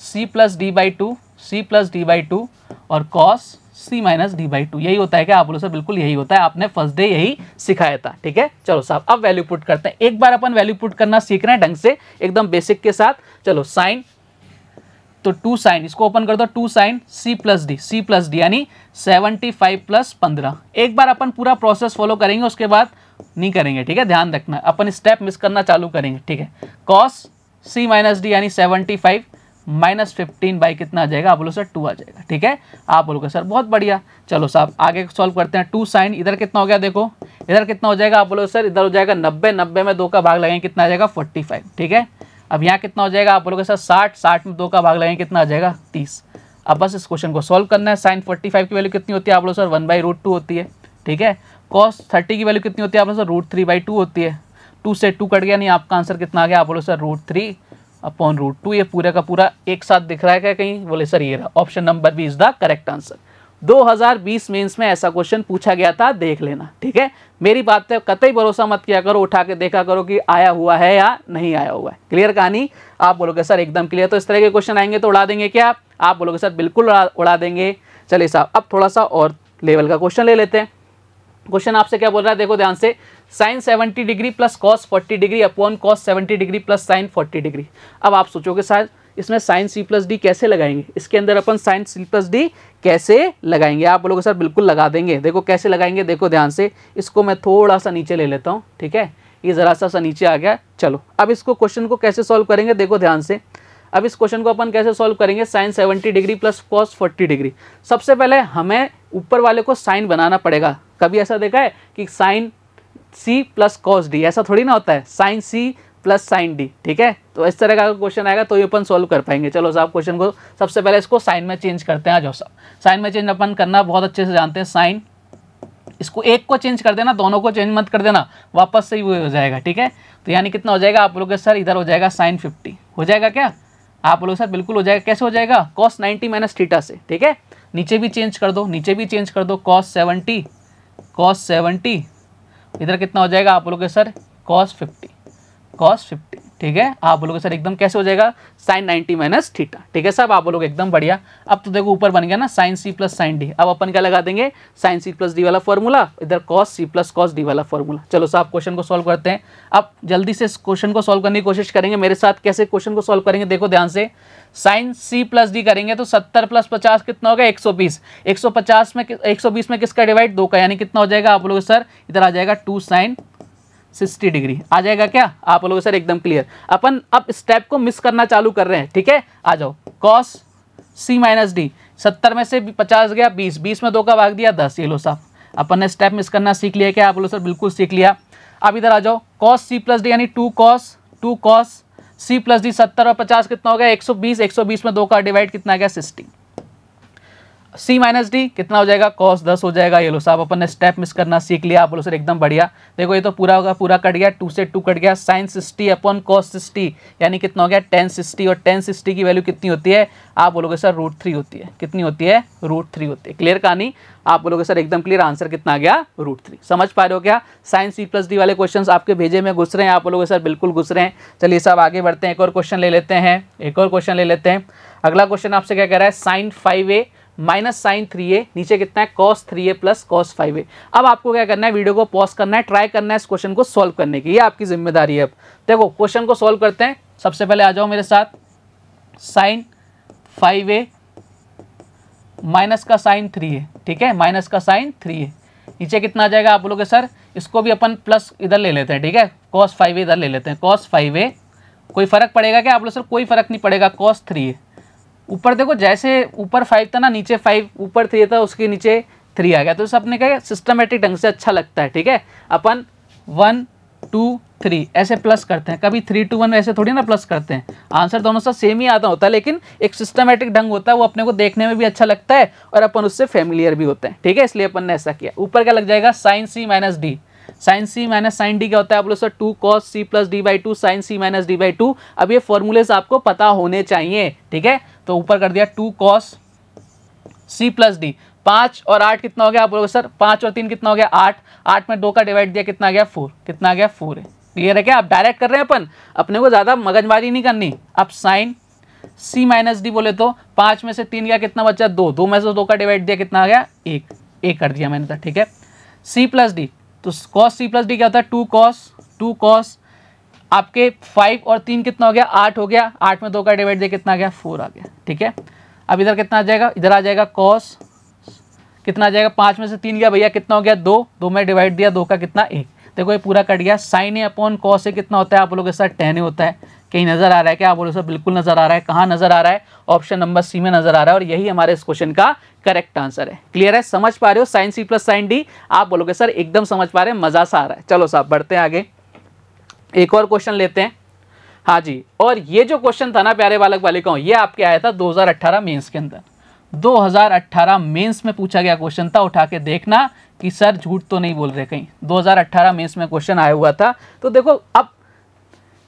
C plus D by two, C plus D by two, और cos C minus D by two. यही होता है क्या? आप बोलो सर बिल्कुल यही होता है। आपने फ़र्स्ट डे यही सिखाया था, ठीक है? चलो साहब, अब वैल्यू पुट करते हैं। एक बार अपन वैल्यू पुट करना सीख रहे हैं ढंग से, एकदम बेसिक के साथ। चलो, साइन तो टू साइन, इसको ओपन कर दो। Two sine, C plus D, C plus D, यानी सेवनटी फाइव प्लस पंद्रह। एक बार अपन पूरा प्रोसेस फॉलो करेंगे, उसके बाद नहीं करेंगे, ठीक है? ध्यान रखना। अपन स्टेप मिस करना चालू करेंगे, ठीक है? कॉस सी माइनस डी यानी seventy five minus fifteen by कितना आ जाएगा? आप बोलो सर टू आ जाएगा, ठीक है? आप बोलोगे सर बहुत बढ़िया। चलो साहब आगे सॉल्व करते हैं। टू साइन इधर कितना हो गया, देखो? इधर कितना हो जाएगा? आप बोलो सर इधर हो जाएगा नब्बे। नब्बे में दो का भाग लगेंगे कितना आ जाएगा? फोर्टी फाइव ठीक है? अब यहाँ कितना हो जाएगा? आप बोलोगे सर साठ। साठ में दो का भाग लगेंगे कितना आ जाएगा? तीस। अब बस इस क्वेश्चन को सॉल्व करना है। साइन फोर्टी फाइव की वैल्यू कितनी होती है? आप बोलो sir one by root two होती है, ठीक है? कॉस थर्टी की वैल्यू कितनी होती है? आप बोलो sir root three by two होती है। टू से टू कट गया नहीं आपका आंसर कितना आ गया? आप बोलो sir root three upon root two ये पूरे का पूरा एक साथ दिख रहा है क्या कहीं? बोले सर ये रहा। Option number B is the correct answer 2020 mains में ऐसा क्वेश्चन पूछा गया था देख लेना ठीक है? मेरी बात पे कतई भरोसा मत किया करो उठा के देखा करो कि आया हुआ है या नहीं आया हुआ है। क्लियर कहानी? आप बोलोगे सर एकदम क्लियर तो इस तरह के क्वेश्चन आएँगे तो उड़ा देंगे क्या आप? बोलोगे सर बिल्कुल उड़ा, उड़ा देंगे। चलिए साहब अब थोड़ा सा और लेवल का क्वेश्चन ले लेते हैं। क्वेश्चन आपसे क्या बोल रहा है? देखो ध्यान से sine 70 degree plus cos 40 degree upon cos 70 degree plus sine 40 degree अब आप सोचोगे शायद, इसमें साइन सी प्लस डी कैसे लगाएँगे? इसके अंदर अपन साइन सी प्लस डी कैसे लगाएँगे? आप बोलोगे, सर, बिल्कुल लगा देंगे। देखो कैसे लगाएँगे? देखो ध्यान से, इसको मैं थोड़ा सा नीचे ले लेता हूँ, ठीक है? ये ज़रा सा सा नीचे आ गया, चलो। अब इसको क्वेश्चन को कैसे सॉल्व करेंगे? देखो ध्यान से। अब इस क्वेश्चन को अपन कैसे सॉल्व करेंगे? Sine seventy degree plus cos forty degree सबसे पहले हमें ऊपर वाले को साइन बनाना पड़ेगा। कभी ऐसा देखा है कि sine C plus cos D ऐसा थोड़ी ना होता है। Sine C plus sine D ठीक है? तो इस तरह का क्वेश्चन आएगा तो ये अपन सॉल्व कर पाएँगे। चलो साहब क्वेश्चन को सबसे पहले इसको साइन में चेंज करते हैं आ जाओ साहब साइन में चेंज अपन करना बहुत अच्छे से जानते हैं। साइन, इसको एक को चेंज कर देना, दोनों को चेंज मत कर देना। वापस से ही वो हो जाएगा, ठीक है? तो यानी कितना हो जाएगा? आप लोग सर इधर हो जाएगा साइन फिफ्टी हो जाएगा क्या? आप लोग सर बिल्कुल हो जाएगा। कैसे हो जाएगा? कॉस नाइन्टी माइनस थीटा से, ठीक है? नीचे भी चेंज कर दो, नीचे भी चेंज कर दो कॉस सेवेंटी कॉस सेवेंटी इधर कितना हो जाएगा आप लोग के sir cos fifty cos fifty ठीक है? आप बोलोगे, सर, एकदम कैसे हो जाएगा? साइन नाइनटी माइनस थीटा ठीक है साहब आप बोलोगे, एकदम बढ़िया। अब तो देखो, ऊपर बन गया ना sine C plus sine D अब अपन क्या लगा देंगे? साइन सी प्लस डी वाला फॉर्मूला इधर cos C plus cos D वाला फॉर्मूला चलो साहब क्वेश्चन को सॉल्व करते हैं। अब जल्दी से इस क्वेश्चन को सॉल्व करने की कोशिश करेंगे। मेरे साथ कैसे क्वेश्चन को सॉल्व करेंगे, देखो ध्यान से। साइन सी प्लस डी करेंगे तो सत्तर प्लस पचास कितना होगा एक सौ बीस। एक सौ पचास में एक सौ बीस में किसका डिवाइड दो का, यानी कितना हो जाएगा? आप लोग सर, इधर आ जाएगा टू साइन सिक्सटी डिग्री। आ जाएगा क्या? आप लोग सर एकदम क्लियर अपन अब स्टेप को मिस करना चालू कर रहे हैं, ठीक है? आ जाओ। कॉस सी माइनस डी सत्तर में से पचास गया, बीस। बीस में दो का भाग दिया, दस। ये लो साहब अपन ने स्टेप मिस करना सीख लिया क्या? आप लोग सर बिल्कुल सीख लिया। अब इधर आ जाओ। कॉस सी प्लस डी यानी two cos two cos C plus D सत्तर और पचास कितना हो गया? एक सौ बीस। एक सौ बीस में दो का डिवाइड कितना गया? सिक्सटी सी माइनस डी कितना हो जाएगा? कॉस दस हो जाएगा। ये लो, साहब, अपन ने स्टेप मिस करना, सीख लिया, आप बोलो, सर, एकदम बढ़िया। देखो, ये तो पूरा होगा, पूरा कट गया टू से टू कट गया। Sine sixty upon cos sixty यानी कितना हो गया? टेन सिक्सटी और टेन सिक्सटी की वैल्यू कितनी होती है? आप बोलोगे, सर रूट थ्री होती है। कितनी होती है? रूट थ्री होती है। क्लियर कहानी? आप बोलोगे, सर, एकदम क्लियर आंसर कितना आ गया? रूट थ्री समझ पा रहे हो क्या? साइन सी प्लस डी वाले क्वेश्चन आपके भेजे में घुस रहे हैं। आप बोलोगे, सर, बिल्कुल घुस रहे हैं। चलिए, साहब, आगे बढ़ते हैं। एक और क्वेश्चन ले लेते हैं। एक और क्वेश्चन ले लेते हैं। अगला क्वेश्चन आपसे क्या कह रहा है? Sine five A minus sine three A, नीचे कितना है? Cos three A plus cos five A. अब आपको क्या करना है? वीडियो को पॉज करना है ट्राई करना है इस क्वेश्चन को सॉल्व करने की ये आपकी ज़िम्मेदारी है अब। देखो क्वेश्चन को सॉल्व करते हैं। सबसे पहले आ जाओ मेरे साथ। साइन फाइव ए माइनस का साइन थ्री ए, ठीक है? माइनस का साइन थ्री ए। नीचे कितना आ जाएगा आप बोलोगे, सर, इसको भी अपन प्लस इधर ले लेते हैं, ठीक है? कॉस फाइव ए इधर ले लेते हैं। कॉस फाइव ए, कोई फ़र्क पड़ेगा क्या? आप लोग सर, कोई फ़र्क नहीं पड़ेगा कॉस थ्री ए। ऊपर देखो, जैसे ऊपर फाइव था ना, नीचे फाइव ऊपर थ्री था, उसके नीचे थ्री आ गया। तो इसे अपने सिस्टमेटिक ढंग से अच्छा लगता है, ठीक है? अपन वन टू थ्री ऐसे प्लस करते हैं। कभी थ्री टू वन ऐसे थोड़ी ना प्लस करते हैं। आंसर दोनों सा सेम ही आता होता है, लेकिन एक सिस्टमेटिक ढंग होता है, वो अपने को देखने में भी अच्छा लगता है और अपन उससे फेमिलियर भी होते हैं, ठीक है? इसलिए अपन ने ऐसा किया। ऊपर क्या लग जाएगा? Sine C minus D sine C minus sine D क्या होता है? आप लोग sir two cos C plus D by two sine C minus D by two अब ये फॉर्मूलेस आपको पता होने चाहिए, ठीक है? तो ऊपर कर दिया two cos C plus D पाँच और आठ कितना हो गया आप बोलोगे सर पाँच और तीन कितना हो गया? आठ। आठ में दो का डिवाइड दिया कितना गया? फोर कितना गया? फोर है। क्लियर है क्या आप डायरेक्ट कर रहे हैं अपन। अपने को ज़्यादा मगजमारी नहीं करनी। अब साइन सी माइनस डी बोले तो पाँच में से तीन गया, कितना बचा? दो। दो में से दो का डिवाइड दिया, कितना आ गया? एक। एक कर दिया मैंने तो ठीक है? सी प्लस डी तो कॉस सी प्लस डी क्या होता है? टू कॉस टू कॉस आपके फाइव और तीन कितना हो गया? आठ हो गया। आठ में दो का डिवाइड दिया कितना आ गया? फोर आ गया। ठीक है? अब इधर कितना आ जाएगा? इधर आ जाएगा कॉस कितना आ जाएगा? पाँच में से तीन गया भैया, कितना हो गया? दो। दो में डिवाइड दिया, दो का कितना? एक। देखो ये पूरा कट गया। Sine A upon cos A कितना होता है? आप लोगों के साथ टेन ए होता है। कहीं नज़र आ रहा है क्या? आप बोलो सर बिल्कुल नज़र आ रहा है। कहाँ नज़र आ रहा है? ऑप्शन नंबर सी में नज़र आ रहा है और यही हमारे इस क्वेश्चन का करेक्ट आंसर है। क्लियर है? समझ पा रहे हो? Sine C plus sine D आप बोलोगे सर एकदम समझ पा रहे हैं। मज़ा सा आ रहा है। चलो साहब, बढ़ते हैं आगे। एक और क्वेश्चन लेते हैं। हाँ जी, और ये जो क्वेश्चन था ना प्यारे बालक बालिकाओं, ये आपके आया था 2018 मेंस के अंदर। 2018 मेंस में पूछा गया क्वेश्चन था, उठा के देखना कि सर झूठ तो नहीं बोल रहे कहीं। 2018 मेंस में क्वेश्चन आया हुआ था। तो देखो, अब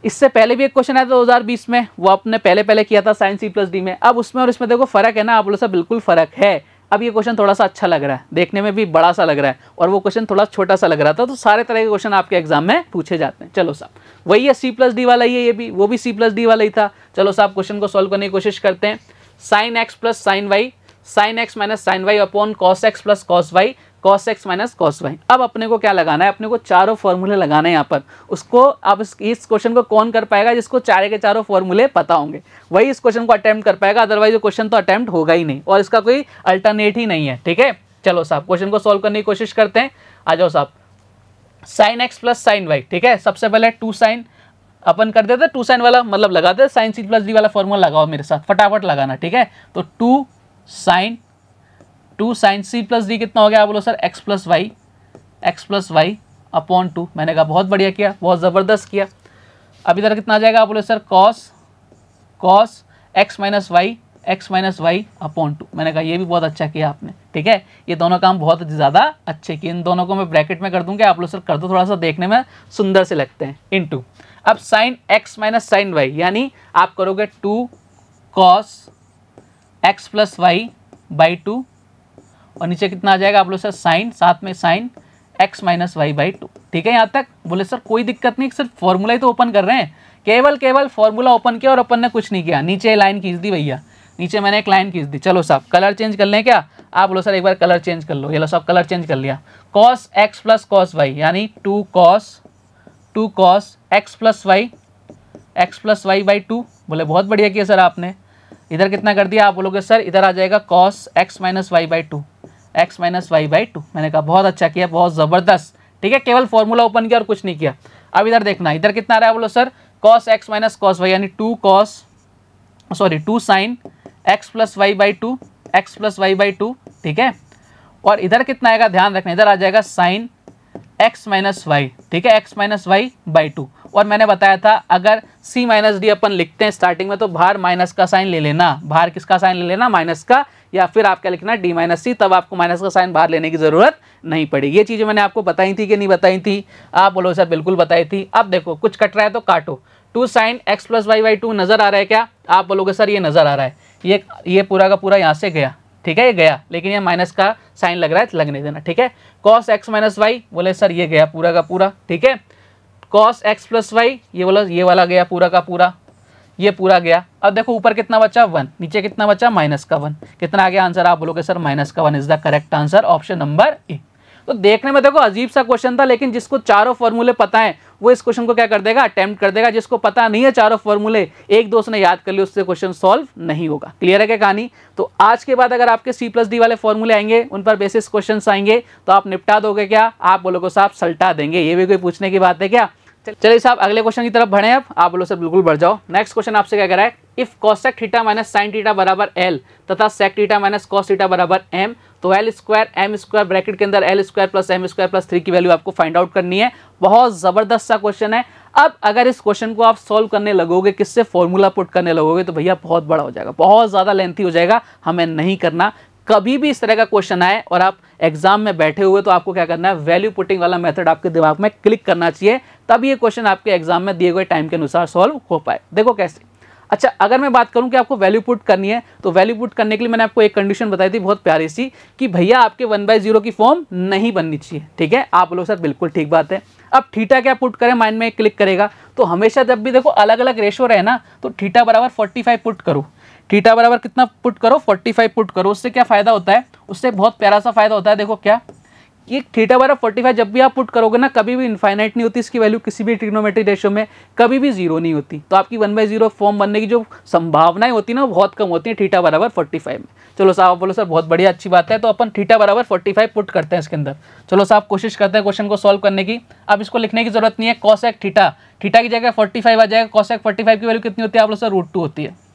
इससे पहले भी एक क्वेश्चन आया था 2020 में, वो आपने पहले पहले किया था साइंस सी प्लस डी में। अब उसमें और इसमें देखो फ़र्क है ना, आप बोलो सर बिल्कुल फ़र्क है। अब ये क्वेश्चन थोड़ा सा अच्छा लग रहा है। देखने में भी बड़ा सा लग रहा है और वो क्वेश्चन थोड़ा छोटा सा लग रहा था तो सारे तरह के क्वेश्चन आपके एग्ज़ाम में पूछे जाते हैं। चलो साहब, वही है सी प्लस डी वाला ही है ये भी, वो भी सी प्लस डी वाला ही था। चलो साहब क्वेश्चन को सॉल्व करने की कोशिश करते हैं। Sine x plus sine y sine x minus sine y upon cos x plus cos y cos x minus cos y अब अपने को क्या लगाना है? अपने को चारों फॉर्मूले लगाना है यहाँ पर। उसको अब इस, क्वेश्चन को कौन कर पाएगा जिसको चारे के चारों फॉर्मूले पता होंगे? वही इस क्वेश्चन को अटैम्प्ट कर पाएगा अदरवाइज़ क्वेश्चन तो अटैम्प्ट होगा ही नहीं। और इसका कोई अल्टरनेट ही नहीं है ठीक है? चलो साहब क्वेश्चन को सॉल्व करने की कोशिश करते हैं। आ जाओ साहब। Sine x plus sine y ठीक है? सबसे पहले टू साइन अपन कर देते टू साइन वाला मतलब लगाते साइन सी प्लस डी वाला फॉर्मूला लगाओ मेरे साथ फटाफट लगाना ठीक है? तो two sine two sine C plus D कितना हो गया? बोलो sir x plus y x plus y upon two मैंने कहा बहुत बढ़िया किया, बहुत ज़बरदस्त किया। अब इधर कितना आ जाएगा? बोले sir cos cos x minus y x minus y upon two मैंने कहा ये भी बहुत अच्छा किया आपने, ठीक है? ये दोनों काम बहुत ज़्यादा अच्छे किए। इन दोनों को मैं ब्रैकेट में कर दूँगा। आप लोग सर कर दो थोड़ा सा, देखने में सुंदर से लगते हैं। इन टू अब sine x minus sine y यानी आप करोगे two cos x plus y by two और नीचे कितना आ जाएगा? आप लोग सर साइन, साथ में sine x minus y by two ठीक है, यहाँ तक? बोले, सर, कोई दिक्कत नहीं सर फॉर्मूला ही तो ओपन कर रहे हैं। केवल केवल फॉर्मूला ओपन किया और अपन ने कुछ नहीं किया। नीचे लाइन खींच दी भैया। नीचे मैंने एक लाइन खींच दी। चलो साहब कलर चेंज कर लें क्या? आप बोलो, सर, एक बार कलर चेंज कर लो। ये लो साहब कलर चेंज कर लिया। Cos x plus cos y यानी two cos two cos x plus y x plus y by two बोले, बहुत बढ़िया किया, सर, आपने। इधर कितना कर दिया? आप बोलोगे, सर, इधर आ जाएगा cos x minus y by two x minus y by two मैंने कहा, बहुत अच्छा किया, बहुत ज़बरदस्त। ठीक है, केवल फॉर्मूला ओपन किया और कुछ नहीं किया। अब इधर देखना, इधर कितना आ रहा है बोलो sir cos x minus cos y यानी two cos sorry two sine x plus y by two x plus y by two ठीक है? और इधर कितना आएगा? ध्यान रखना, इधर आ जाएगा साइन एक्स माइनस वाई ठीक है? X minus y by two और मैंने बताया था, अगर सी माइनस डी अपन लिखते हैं स्टार्टिंग में तो बाहर माइनस का साइन ले लेना। बाहर किसका साइन ले लेना? माइनस का, या फिर आप क्या लिखना? डी माइनस सी तब आपको माइनस का साइन बाहर लेने की ज़रूरत नहीं पड़ी ये चीज़ें मैंने आपको बताई थी कि नहीं बताई थी? आप बोलो, सर, बिल्कुल बताई थी। अब देखो, कुछ कट रहा है तो काटो। Two sine x plus y y two नज़र आ रहा है क्या? आप बोलोगे, सर, ये नज़र आ रहा है। ये ये पूरा का पूरा यहाँ से गया। ठीक है, ये गया। लेकिन ये माइनस का साइन लग रहा है, लगने देना। ठीक है? कॉस एक्स माइनस वाई बोले, सर, ये गया पूरा का पूरा। ठीक है? कॉस एक्स प्लस वाई ये बोला ये वाला गया पूरा का पूरा, ये पूरा गया। अब देखो ऊपर कितना बचा? वन। नीचे कितना बचा? माइनस का वन। कितना आ गया आंसर? आप बोलोगे, सर, माइनस का one is the correct answer option number A तो देखने में देखो, अजीब सा क्वेश्चन था, लेकिन जिसको चारों फॉर्मूले पता है, वो इस क्वेश्चन को क्या कर देगा? अटेम्प्ट कर देगा। जिसको पता नहीं है चारों फॉर्मूले एक दोस्त ने याद कर लिया, उससे क्वेश्चन सॉल्व नहीं होगा। क्लियर है क्या कहानी? तो आज के बाद अगर आपके सी प्लस डी वाले फॉर्मूले आएँगे, उन पर बेसिस क्वेश्चन आएँगे तो आप निपटा दोगे क्या? आप बोलोगे, साहब, सल्टा देंगे। ये भी कोई पूछने की बात है क्या? चलिए साहब, अगले क्वेश्चन की तरफ़ बढ़े अब। आप बोलो सर बिल्कुल बढ़ जाओ। नेक्स्ट क्वेश्चन आपसे क्या कह रहा है? If cosec theta minus sine theta बराबर एल तथा sec theta minus cos theta बराबर एम तो L square M square bracket के अंदर L square plus M square plus three की वैल्यू आपको फाइंड आउट करनी है। बहुत ज़बरदस्त सा क्वेश्चन है। अब अगर इस क्वेश्चन को आप सॉल्व करने लगोगे, किससे फॉर्मूला पुट करने लगोगे तो भैया बहुत बड़ा हो जाएगा। बहुत ज़्यादा लेंथी हो जाएगा। हमें नहीं करना। कभी भी इस तरह का क्वेश्चन आए और आप एग्ज़ाम में बैठे हुए तो आपको क्या करना है? वैल्यू पुटिंग वाला मेथड आपके दिमाग में क्लिक करना चाहिए, तब ये क्वेश्चन आपके एग्ज़ाम में दिए गए टाइम के अनुसार सॉल्व हो पाए। देखो कैसे। अच्छा अगर मैं बात करूँ कि आपको वैल्यू पुट करनी है तो वैल्यू पुट करने के लिए मैंने आपको एक कंडीशन बताई थी बहुत प्यारी सी, कि भैया आपके वन बाय ज़ीरो की फॉर्म नहीं बननी चाहिए, ठीक है? आप बोलो, सर, बिल्कुल ठीक बात है। अब थीटा क्या पुट करें माइंड में क्लिक करेगा? तो हमेशा जब भी देखो अलग अलग रेशो रहे ना तो थीटा बराबर फोर्टी पुट करो। थीटा बराबर कितना पुट करो? 45 पुट करो। उससे क्या फ़ायदा होता है? उससे बहुत प्यारा सा फ़ायदा होता है। देखो क्या? कि थीटा बराबर 45 जब भी आप पुट करोगे ना, कभी भी इन्फाइनाइट नहीं होती। इसकी वैल्यू किसी भी ट्रिग्नोमेट्री रेशो में कभी भी ज़ीरो नहीं होती। तो आपकी वन बाई ज़ीरो फॉर्म बनने की जो संभावनाएँ होती ना बहुत कम होती है थीटा बराबर फोर्टी में। चलो साहब बोलो, सर, बहुत बढ़िया, अच्छी बात है। तो अपन थीटा बराबर फोर्टी पुट करते हैं इसके अंदर। चलो साहब, कोशिश करते हैं क्वेश्चन को सॉल्व करने की। अब इसको लिखने की ज़रूरत नहीं है। कॉसेक थीटा थीटा की जगह फोर्टी आ जाएगा। कॉसेक फोर्टी की वैल्यू कितनी होती है? आप लोग सर रूट होती है।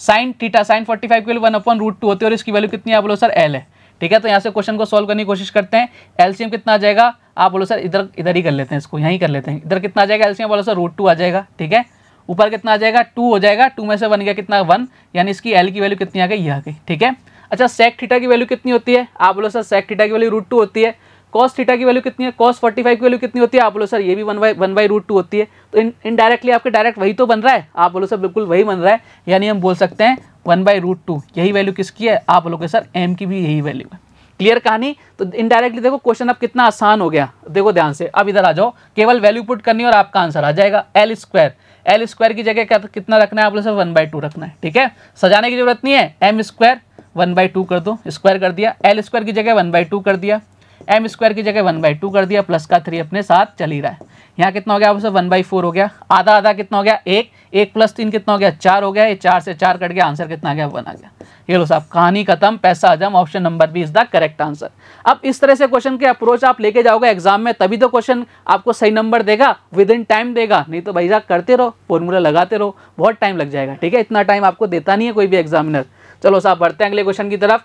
Sine theta sine forty five की value one upon root two होती है और इसकी वैल्यू कितनी आप बोलो सर एल है। ठीक है? तो यहाँ से क्वेश्चन को सॉल्व करने की कोशिश करते हैं। एलसीएम कितना आ जाएगा? आप बोलो सर इधर इधर ही कर लेते हैं इसको, यहीं कर लेते हैं। इधर कितना आ जाएगा एलसीएम बोलो सर रूट टू आ जाएगा। ठीक है? ऊपर कितना आ जाएगा? टू हो जाएगा। टू में से वन गया कितना? वन यानी इसकी एल की वैल्यू कितनी आ गई? ये आ गई। ठीक है? अच्छा सेक थीटा की वैल्यू कितनी होती है? आप बोलो सर सेक थीटा की वैल्यू रूट टू होती है। कॉस थीटा की वैल्यू कितनी है? कॉस फोर्टी फाइव की वैल्यू कितनी होती है? आप बोलो, सर, ये भी one by one by root two होती है। तो इन इनडायरेक्टली आपके डायरेक्ट वही तो बन रहा है। आप बोलो, सर, बिल्कुल वही बन रहा है। यानी हम बोल सकते हैं वन बाई रूट टू यही वैल्यू किसकी है? आप बोलोगे, सर एम की भी यही वैल्यू है। क्लियर कहानी? तो इनडायरेक्टली देखो क्वेश्चन अब कितना आसान हो गया। देखो ध्यान से, अब इधर आ जाओ। केवल वैल्यू पुट करनी और आपका आंसर आ जाएगा। एल स्क्वायर एल स्क्वायर की जगह कितना रखना है? आप लोग सर वन बाई टू रखना है। ठीक है? सजाने की ज़रूरत नहीं है। M square one by two कर दो। स्क्वायर कर दिया। एल स्क्वायर की जगह वन बाई टू कर दिया। एम स्क्वायर की जगह वन बाई टू कर दिया प्लस का थ्री अपने साथ चल ही रहा है। यहाँ कितना हो गया? आपसे वन बाई फोर हो गया। आधा आधा कितना हो गया? एक। एक प्लस तीन कितना हो गया? चार हो गया। ये चार से चार कट गया। आंसर कितना आ गया? वन आ गया। ये लो साहब, कहानी खत्म, पैसा हजम option number B is the correct answer अब इस तरह से क्वेश्चन के अप्रोच आप लेके जाओगे एग्ज़ाम में, तभी तो क्वेश्चन आपको सही नंबर देगा विद इन टाइम देगा। नहीं तो भाई साहब, करते रहो फॉर्मूला लगाते रहो, बहुत टाइम लग जाएगा, ठीक है? इतना टाइम आपको देता नहीं है कोई भी एग्जामिनर चलो साहब, बढ़ते हैं अगले क्वेश्चन की तरफ़।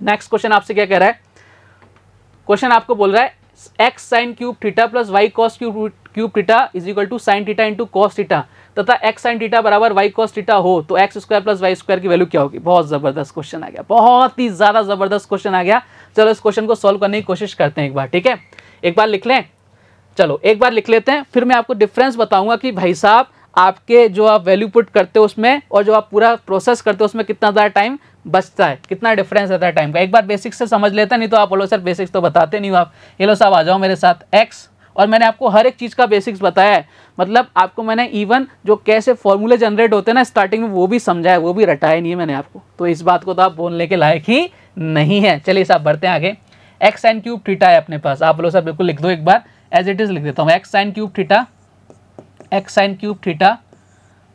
नेक्स्ट क्वेश्चन आपसे क्या कह रहा है? क्वेश्चन आपको बोल रहा है x sine cube theta plus y cos cube cube theta is equal to sine theta into cos theta तथा एक्स साइन थीटा बराबर वाई कॉस थीटा हो तो x square plus y square की वैल्यू क्या होगी? बहुत ज़बरदस्त क्वेश्चन आ गया। बहुत ही ज़्यादा ज़बरदस्त क्वेश्चन आ गया। चलो इस क्वेश्चन को सॉल्व करने की कोशिश करते हैं एक बार, ठीक है? एक बार लिख लें। चलो, एक बार लिख लेते हैं, फिर मैं आपको डिफरेंस बताऊँगा कि भाई साहब, आपके जो आप वैल्यू पुट करते हो उसमें और जो आप पूरा प्रोसेस करते हो उसमें कितना ज़्यादा टाइम बचता है। कितना डिफरेंस रहता है टाइम का। एक बार बेसिक्स से समझ लेते हैं, नहीं तो आप बोलो, सर बेसिक्स तो बताते नहीं हो आप। ये लो, साहब आ जाओ मेरे साथ एक्स और मैंने आपको हर एक चीज़ का बेसिक्स बताया है। मतलब आपको मैंने इवन जो कैसे फॉर्मूले जनरेट होते हैं ना स्टार्टिंग में वो भी समझाया, वो भी रटाया नहीं है मैंने आपको। तो इस बात को तो आप बोलने के लायक ही नहीं है। चलिए साहब, बढ़ते हैं आगे। एक्स साइन क्यूब थीटा है अपने पास। आप लोग सर, बिल्कुल लिख दो एक बार। एज इट इज़ लिख देता हूँ। X sine cube theta x sine cube theta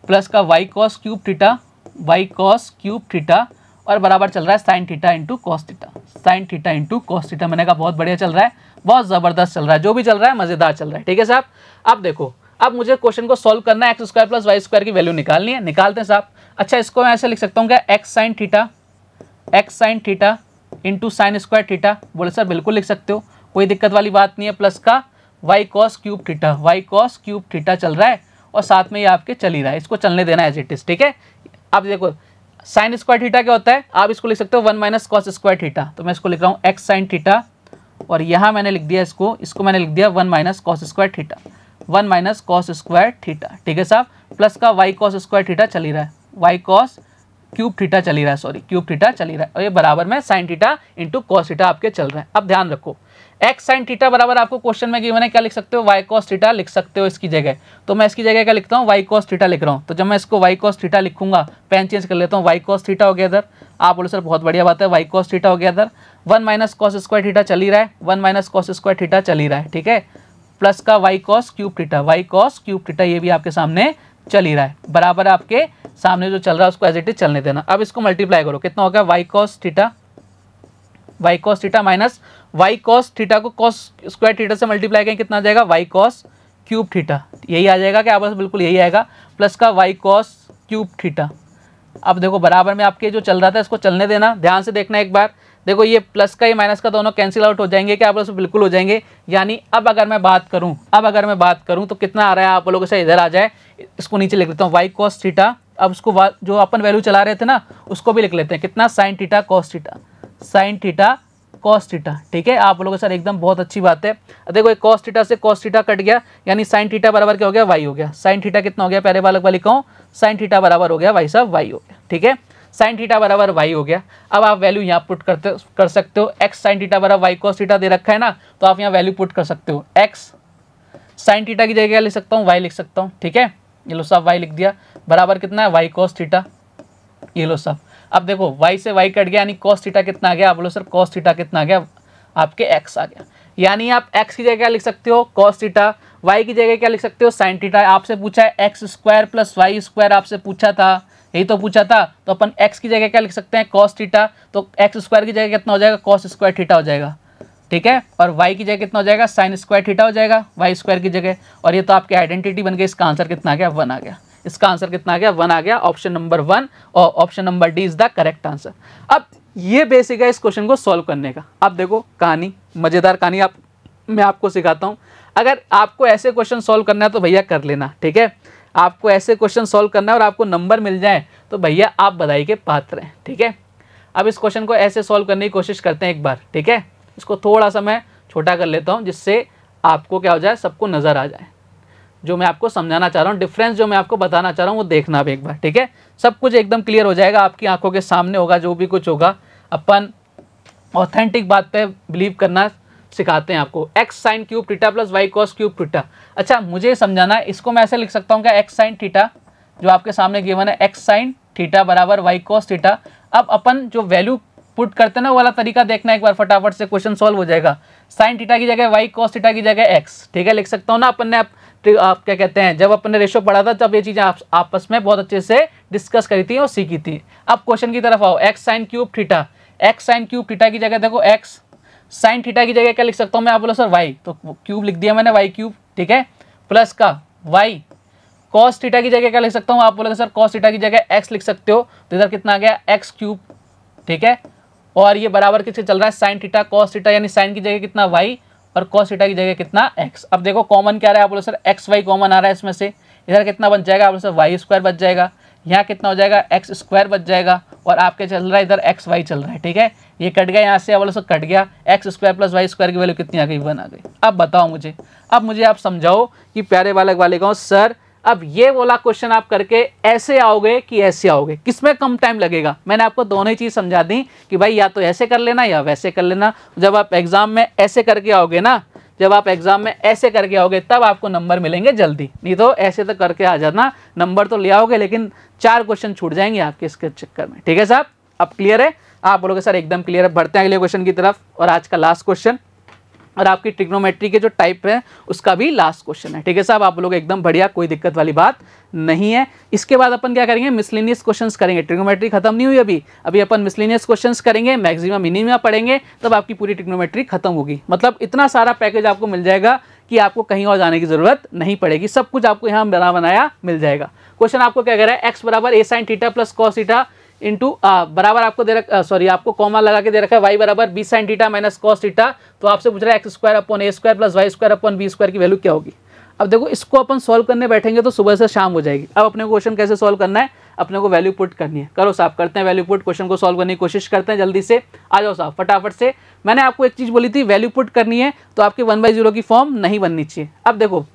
plus का y cos cube theta y cos cube theta और बराबर चल रहा है sine theta into cos theta sine theta into cos theta मैंने कहा बहुत बढ़िया चल रहा है, बहुत ज़बरदस्त चल रहा है, जो भी चल रहा है, मज़ेदार चल रहा है, ठीक है साहब? अब देखो, अब मुझे क्वेश्चन को सॉल्व करना है x square plus y square की वैल्यू निकालनी है, निकालते हैं साहब। अच्छा इसको मैं ऐसे लिख सकता हूँ क्या? X sine theta x sine theta into sine square theta बोले, सर, बिल्कुल लिख सकते हो, कोई दिक्कत वाली बात नहीं है प्लस का y cos cube theta y cos cube theta चल रहा है और साथ में ये आपके चल ही रहा है, इसको चलने देना एज इट इज़ ठीक है? अब देखो साइन स्क्वायर थीटा क्या होता है? आप इसको लिख सकते हो one minus cos square theta. तो मैं इसको लिख रहा हूँ एक्स साइन थीटा, और यहाँ मैंने लिख दिया इसको इसको मैंने लिख दिया one minus cos square theta. One minus cos square theta. ठीक है साहब? प्लस का वाई कॉस स्क्वायर थीटा चल ही रहा है। वाई कॉस क्यूब थीटा चल ही रहा है सॉरी क्यूब थीटा चल ही रहा है। और ये बराबर में sine theta into cos theta आपके चल रहे हैं। अब ध्यान रखो एक्स साइन थीटा बराबर आपको क्वेश्चन में गिवन है, क्या लिख सकते हो? वाई कॉस थीटा लिख सकते हो इसकी जगह। तो मैं इसकी जगह क्या लिखता हूँ? वाई कॉस थीटा लिख रहा हूँ। तो जब मैं इसको वाई कॉस थीटा लिखूँगा पेन चेंज कर लेता हूँ। वाई कॉस थीटा हो गया इधर। आप बोलो, सर, बहुत बढ़िया बात है। वाई कॉस थीटा हो गया इधर। One minus cos square theta चल ही रहा है। One minus cos square theta चल ही रहा है, ठीक है? प्लस का y cos cube theta y cos cube theta ये भी आपके सामने चल ही रहा है। बराबर आपके सामने जो चल रहा है, उसको एज इट इज़ चलने देना। अब इसको मल्टीप्लाई करो। कितना होगा y cos theta y cos theta minus y cos theta को कॉस स्क्वायर थीटा से मल्टीप्लाई करें, कितना आ जाएगा? वाई कॉस क्यूब थीटा यही आ जाएगा क्या बस बिल्कुल यही आएगा प्लस का वाई कॉस क्यूब थीटा अब देखो, बराबर में आपके जो चल रहा था, इसको चलने देना। ध्यान से देखना एक बार। देखो, ये प्लस का, ये माइनस का दोनों कैंसिल आउट हो जाएँगे क्या आप लोग बिल्कुल हो जाएँगे? यानी अब अगर मैं बात करूँ, अब अगर मैं बात करूँ तो कितना आ रहा है? आप लोगों से इधर आ जाए। इसको नीचे लिख लेता हूँ। वाई कॉस थीटा अब उसको जो अपन वैल्यू चला रहे थे ना, उसको भी लिख लेते हैं। कितना? Sine theta cos theta sine theta cos theta ठीक है? आप लोगों के सर एकदम बहुत अच्छी बात है। देखो, एक कॉस थीटा से कॉस थीटा कट गया, यानी साइन थीटा बराबर क्या हो गया? वाई हो गया। साइन थीटा कितना हो गया? पहले बालक वाली कहूँ साइन थीटा बराबर हो गया वाई साहब वाई हो गया। ठीक है? साइन टीटा बराबर वाई हो गया। अब आप वैल्यू यहाँ पुट करते, कर सकते हो। एक्स साइन टीटा बराबर वाई कॉस थीटा दे रखा है ना तो आप यहाँ वैल्यू पुट कर सकते हो। एक्स साइन टीटा की जगह लिख सकता हूँ? वाई लिख सकता हूँ। ठीक है? ये लो साहब वाई लिख दिया। बराबर कितना है? वाई कॉस थीटा ये लो सब अब देखो वाई से वाई कट गया, यानी कॉस थीटा कितना आ गया? आप बोलो सर कॉस थीटा कितना आ गया? आपके एक्स आ गया। यानी आप एक्स की जगह क्या लिख सकते हो? कॉस थीटा वाई की जगह क्या लिख सकते हो? साइन थीटा आपसे पूछा है x square plus y square आपसे पूछा था। यही तो पूछा था। तो अपन एक्स की जगह क्या लिख सकते हैं? कॉस थीटा तो एक्स स्क्वायर की जगह कितना हो जाएगा? कॉस स्क्वायर थीटा हो जाएगा। ठीक है? और वाई की जगह कितना हो जाएगा? साइन स्क्वायर थीटा हो जाएगा वाई स्क्वायर की जगह। और ये तो आपकी आइडेंटिटी बन गई, इसका आंसर कितना आ गया? वन आ गया। इसका आंसर कितना आ गया? वन आ गया ऑप्शन नंबर वन और option number D is the correct answer अब ये बेसिक है इस क्वेश्चन को सॉल्व करने का। अब देखो, कहानी, मज़ेदार कहानी आप, मैं आपको सिखाता हूँ। अगर आपको ऐसे क्वेश्चन सॉल्व करना है तो भैया कर लेना, ठीक है? आपको ऐसे क्वेश्चन सॉल्व करना है और आपको नंबर मिल जाए तो भैया आप बधाई के पात्र हैं, ठीक है? अब इस क्वेश्चन को ऐसे सॉल्व करने की कोशिश करते हैं एक बार, ठीक है? इसको थोड़ा सा मैं छोटा कर लेता हूँ, जिससे आपको क्या हो जाए, सबको नज़र आ जाए। जो मैं आपको समझाना चाह रहा हूँ डिफरेंस जो मैं आपको बताना चाह रहा हूँ, वो देखना भी एक बार, ठीक है? सब कुछ एकदम क्लियर हो जाएगा, आपकी आँखों के सामने होगा, जो भी कुछ होगा, अपन ऑथेंटिक बात पे बिलीव करना सिखाते हैं आपको। X sine cube theta plus y cos cube theta अच्छा मुझे समझाना है इसको मैं ऐसे लिख सकता हूँ क्या? एक्स साइन थीटा जो आपके सामने गिवन है एक्स साइन थीटा बराबर वाई कॉस थीटा अब अपन जो वैल्यू पुट करते ना वाला तरीका देखना एक बार, फटाफट से क्वेश्चन सॉल्व हो जाएगा। साइन टीटा की जगह वाई कॉस टीटा की जगह एक्स ठीक है? लिख सकता हूँ ना, अपन ने आप आप क्या कहते हैं, जब अपन रेशो पढ़ा था, तब ये चीज़ें आप, आपस में बहुत अच्छे से डिस्कस करी थी और सीखी थी। अब क्वेश्चन की तरफ़ आओ। X sine cube theta x sine cube theta की जगह देखो एक्स साइन थीटा की जगह क्या लिख सकता हूँ मैं? आप बोलो, सर वाई तो क्यूब लिख दिया मैंने वाई क्यूब ठीक है? प्लस का वाई कॉस थीटा की जगह क्या लिख सकता हूँ? आप बोलोगे सर कॉस थीटा की जगह एक्स लिख सकते हो। तो इधर कितना आ गया? एक्स क्यूब ठीक है? और ये बराबर किससे चल रहा है? साइन थीटा कॉस थीटा यानी साइन की जगह कितना? वाई और कॉस थीटा की जगह कितना एक्स अब देखो कॉमन क्या रहा है आप बोलो सर एक्स वाई कॉमन आ रहा है इसमें से। इधर कितना बच जाएगा? आप बोलो सर वाई स्क्वायर बच जाएगा। यहाँ कितना हो जाएगा? एक्स स्क्वायर बच जाएगा। और आपके चल रहा है, इधर एक्स वाई चल रहा है, ठीक है? ये कट गया, यहाँ से बोलो सर कट गया। X square plus y square की वैल्यू कितनी आ गई? वन आ गई। अब बताओ मुझे। अब मुझे आप समझाओ कि प्यारे बालक वाले सर अब ये वाला क्वेश्चन आप करके ऐसे आओगे कि ऐसे आओगे। किसमें कम टाइम लगेगा? मैंने आपको दोनों ही चीज़ समझा दी कि भाई या तो ऐसे कर लेना या वैसे कर लेना। जब आप एग्ज़ाम में ऐसे करके आओगे ना, जब आप एग्ज़ाम में ऐसे करके आओगे, तब आपको नंबर मिलेंगे जल्दी। नहीं तो ऐसे तो करके आ जाना। नंबर तो ले आओगे, लेकिन चार क्वेश्चन छूट जाएँगे आपके इसके चक्कर में। ठीक है साहब? अब क्लियर है? आप बोलोगे, सर, एकदम क्लियर है। बढ़ते हैं अगले क्वेश्चन की तरफ़। और आज का लास्ट क्वेश्चन और आपकी ट्रिग्नोमेट्री के जो टाइप है, उसका भी लास्ट क्वेश्चन है। ठीक है साहब? आप लोग एकदम बढ़िया, कोई दिक्कत वाली बात नहीं है। इसके बाद अपन क्या करेंगे? मिसलिनियस क्वेश्चंस करेंगे। ट्रिग्नोमेट्री खत्म नहीं हुई अभी। अभी अपन मिसलिनियस क्वेश्चंस करेंगे मैक्सिमम मिनिमम पढ़ेंगे, तब आपकी पूरी ट्रिग्नोमेट्री खत्म होगी। मतलब इतना सारा पैकेज आपको मिल जाएगा कि आपको कहीं और जाने की ज़रूरत नहीं पड़ेगी। सब कुछ आपको यहाँ बना बनाया मिल जाएगा। क्वेश्चन आपको क्या कह रहा है? एक्स बराबर a sine theta plus cos theta into बराबर आपको दे रखा सॉरी आपको कॉमा लगा के दे रखा है वाई बराबर b sine theta minus cos theta तो आपसे पूछ रहा है x square upon a square plus y square upon b square की वैल्यू क्या होगी? अब देखो, इसको अपन सॉल्व करने बैठेंगे तो सुबह से शाम हो जाएगी। अब अपने क्वेश्चन कैसे सॉल्व करना है? अपने को वैल्यू पुट करनी है। करो साहब करते हैं वैल्यू पुट क्वेश्चन को सॉल्व करने की कोशिश करते हैं जल्दी से। आ जाओ साहब फटाफट से। मैंने आपको एक चीज़ बोली थी वैल्यू पुट करनी है तो आपकी वन बाई की फॉर्म नहीं बननी चाहिए। अब देखो,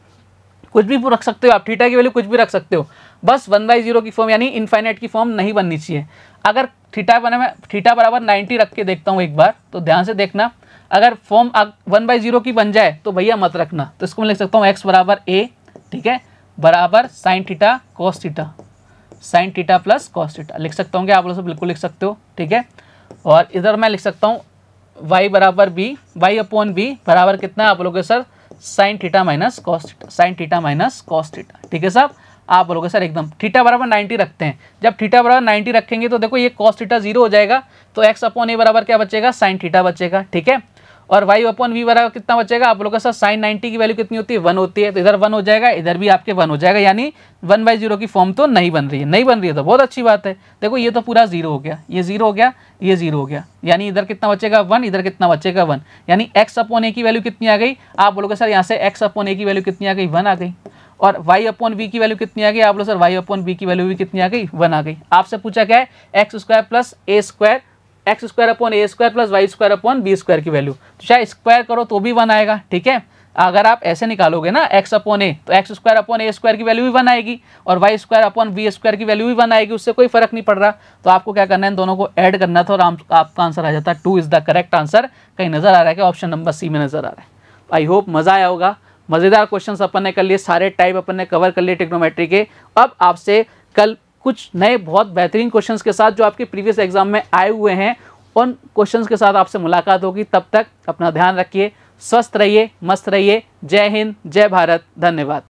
कुछ भी रख सकते हो आप थीटा की वैल्यू कुछ भी रख सकते हो बस वन बाई ज़ीरो की फॉर्म, यानी इनफाइनाइट की फॉर्म नहीं बननी चाहिए। अगर थीटा बने में, थीटा बराबर नाइन्टी रख के देखता हूँ एक बार तो ध्यान से देखना, अगर फॉर्म वन बाई ज़ीरो की बन जाए तो भैया मत रखना। तो इसको मैं लिख सकता हूँ एक्स बराबर ए ठीक है? बराबर sine theta cos theta. Sine theta plus cos theta. लिख सकता हूँ क्या? आप लोग से बिल्कुल लिख सकते हो, ठीक है? और इधर मैं लिख सकता हूँ वाई बराबर बी वाई अपॉन बी बराबर कितना? आप लोग sir sine theta minus cos theta sine theta minus cos theta. ठीक है साहब? आप बोलोगे, सर, एकदम, थीटा बराबर 90 रखते हैं। जब थीटा बराबर 90 रखेंगे तो देखो, ये कॉस थीटा ज़ीरो हो जाएगा तो एक्स अपॉन ए बराबर क्या बचेगा? साइन थीटा बचेगा, ठीक है? और वाई अपॉन वी बराबर कितना बचेगा? आप लोगों का सर साइन नाइन्टी की वैल्यू कितनी होती है? वन होती है। तो इधर वन हो जाएगा, इधर भी आपके वन हो जाएगा, यानी वन बाई ज़ीरो की फॉर्म तो नहीं बन रही है। नहीं बन रही है तो बहुत अच्छी बात है। देखो, ये तो पूरा ज़ीरो हो गया, ये ज़ीरो हो गया, ये ज़ीरो हो गया, यानी इधर कितना बचेगा? वन, इधर कितना बचेगा? वन, यानी एक्स अपॉन ए की वैल्यू कितनी आ गई? आप बोलोगे, सर, यहाँ से एक्स अपॉन ए की वैल्यू कितनी आ गई? वन आ गई। और वाई अपॉन वी की वैल्यू कितनी आ गई? आप लोग सर वाई अपॉन वी की वैल्यू भी कितनी आ गई? वन आ गई। आपसे पूछा क्या है? X square plus a square x square upon a square plus y square upon b square की वैल्यू तो चाहे स्क्वायर करो तो भी वन आएगा, ठीक है? अगर आप ऐसे निकालोगे ना एक्स अपॉन ए तो x square upon a square की वैल्यू भी वन आएगी और y square upon v square की वैल्यू भी वन आएगी, उससे कोई फ़र्क नहीं पड़ रहा। तो आपको क्या करना है दोनों को ऐड करना था और आपका आंसर आ जाता है two is the correct answer कहीं नज़र आ रहा है कि ऑप्शन नंबर सी में नज़र आ रहा है। आई होप मज़ा आया होगा। मज़ेदार क्वेश्चन अपन ने कर लिए, सारे टाइप अपन ने कवर कर लिए टेक्नोमेट्री के। अब आपसे कल कुछ नए बहुत बेहतरीन क्वेश्चंस के साथ जो आपके प्रीवियस एग्ज़ाम में आए हुए हैं, उन क्वेश्चंस के साथ आपसे मुलाकात होगी। तब तक अपना ध्यान रखिए, स्वस्थ रहिए, मस्त रहिए। जय हिंद, जय भारत। धन्यवाद।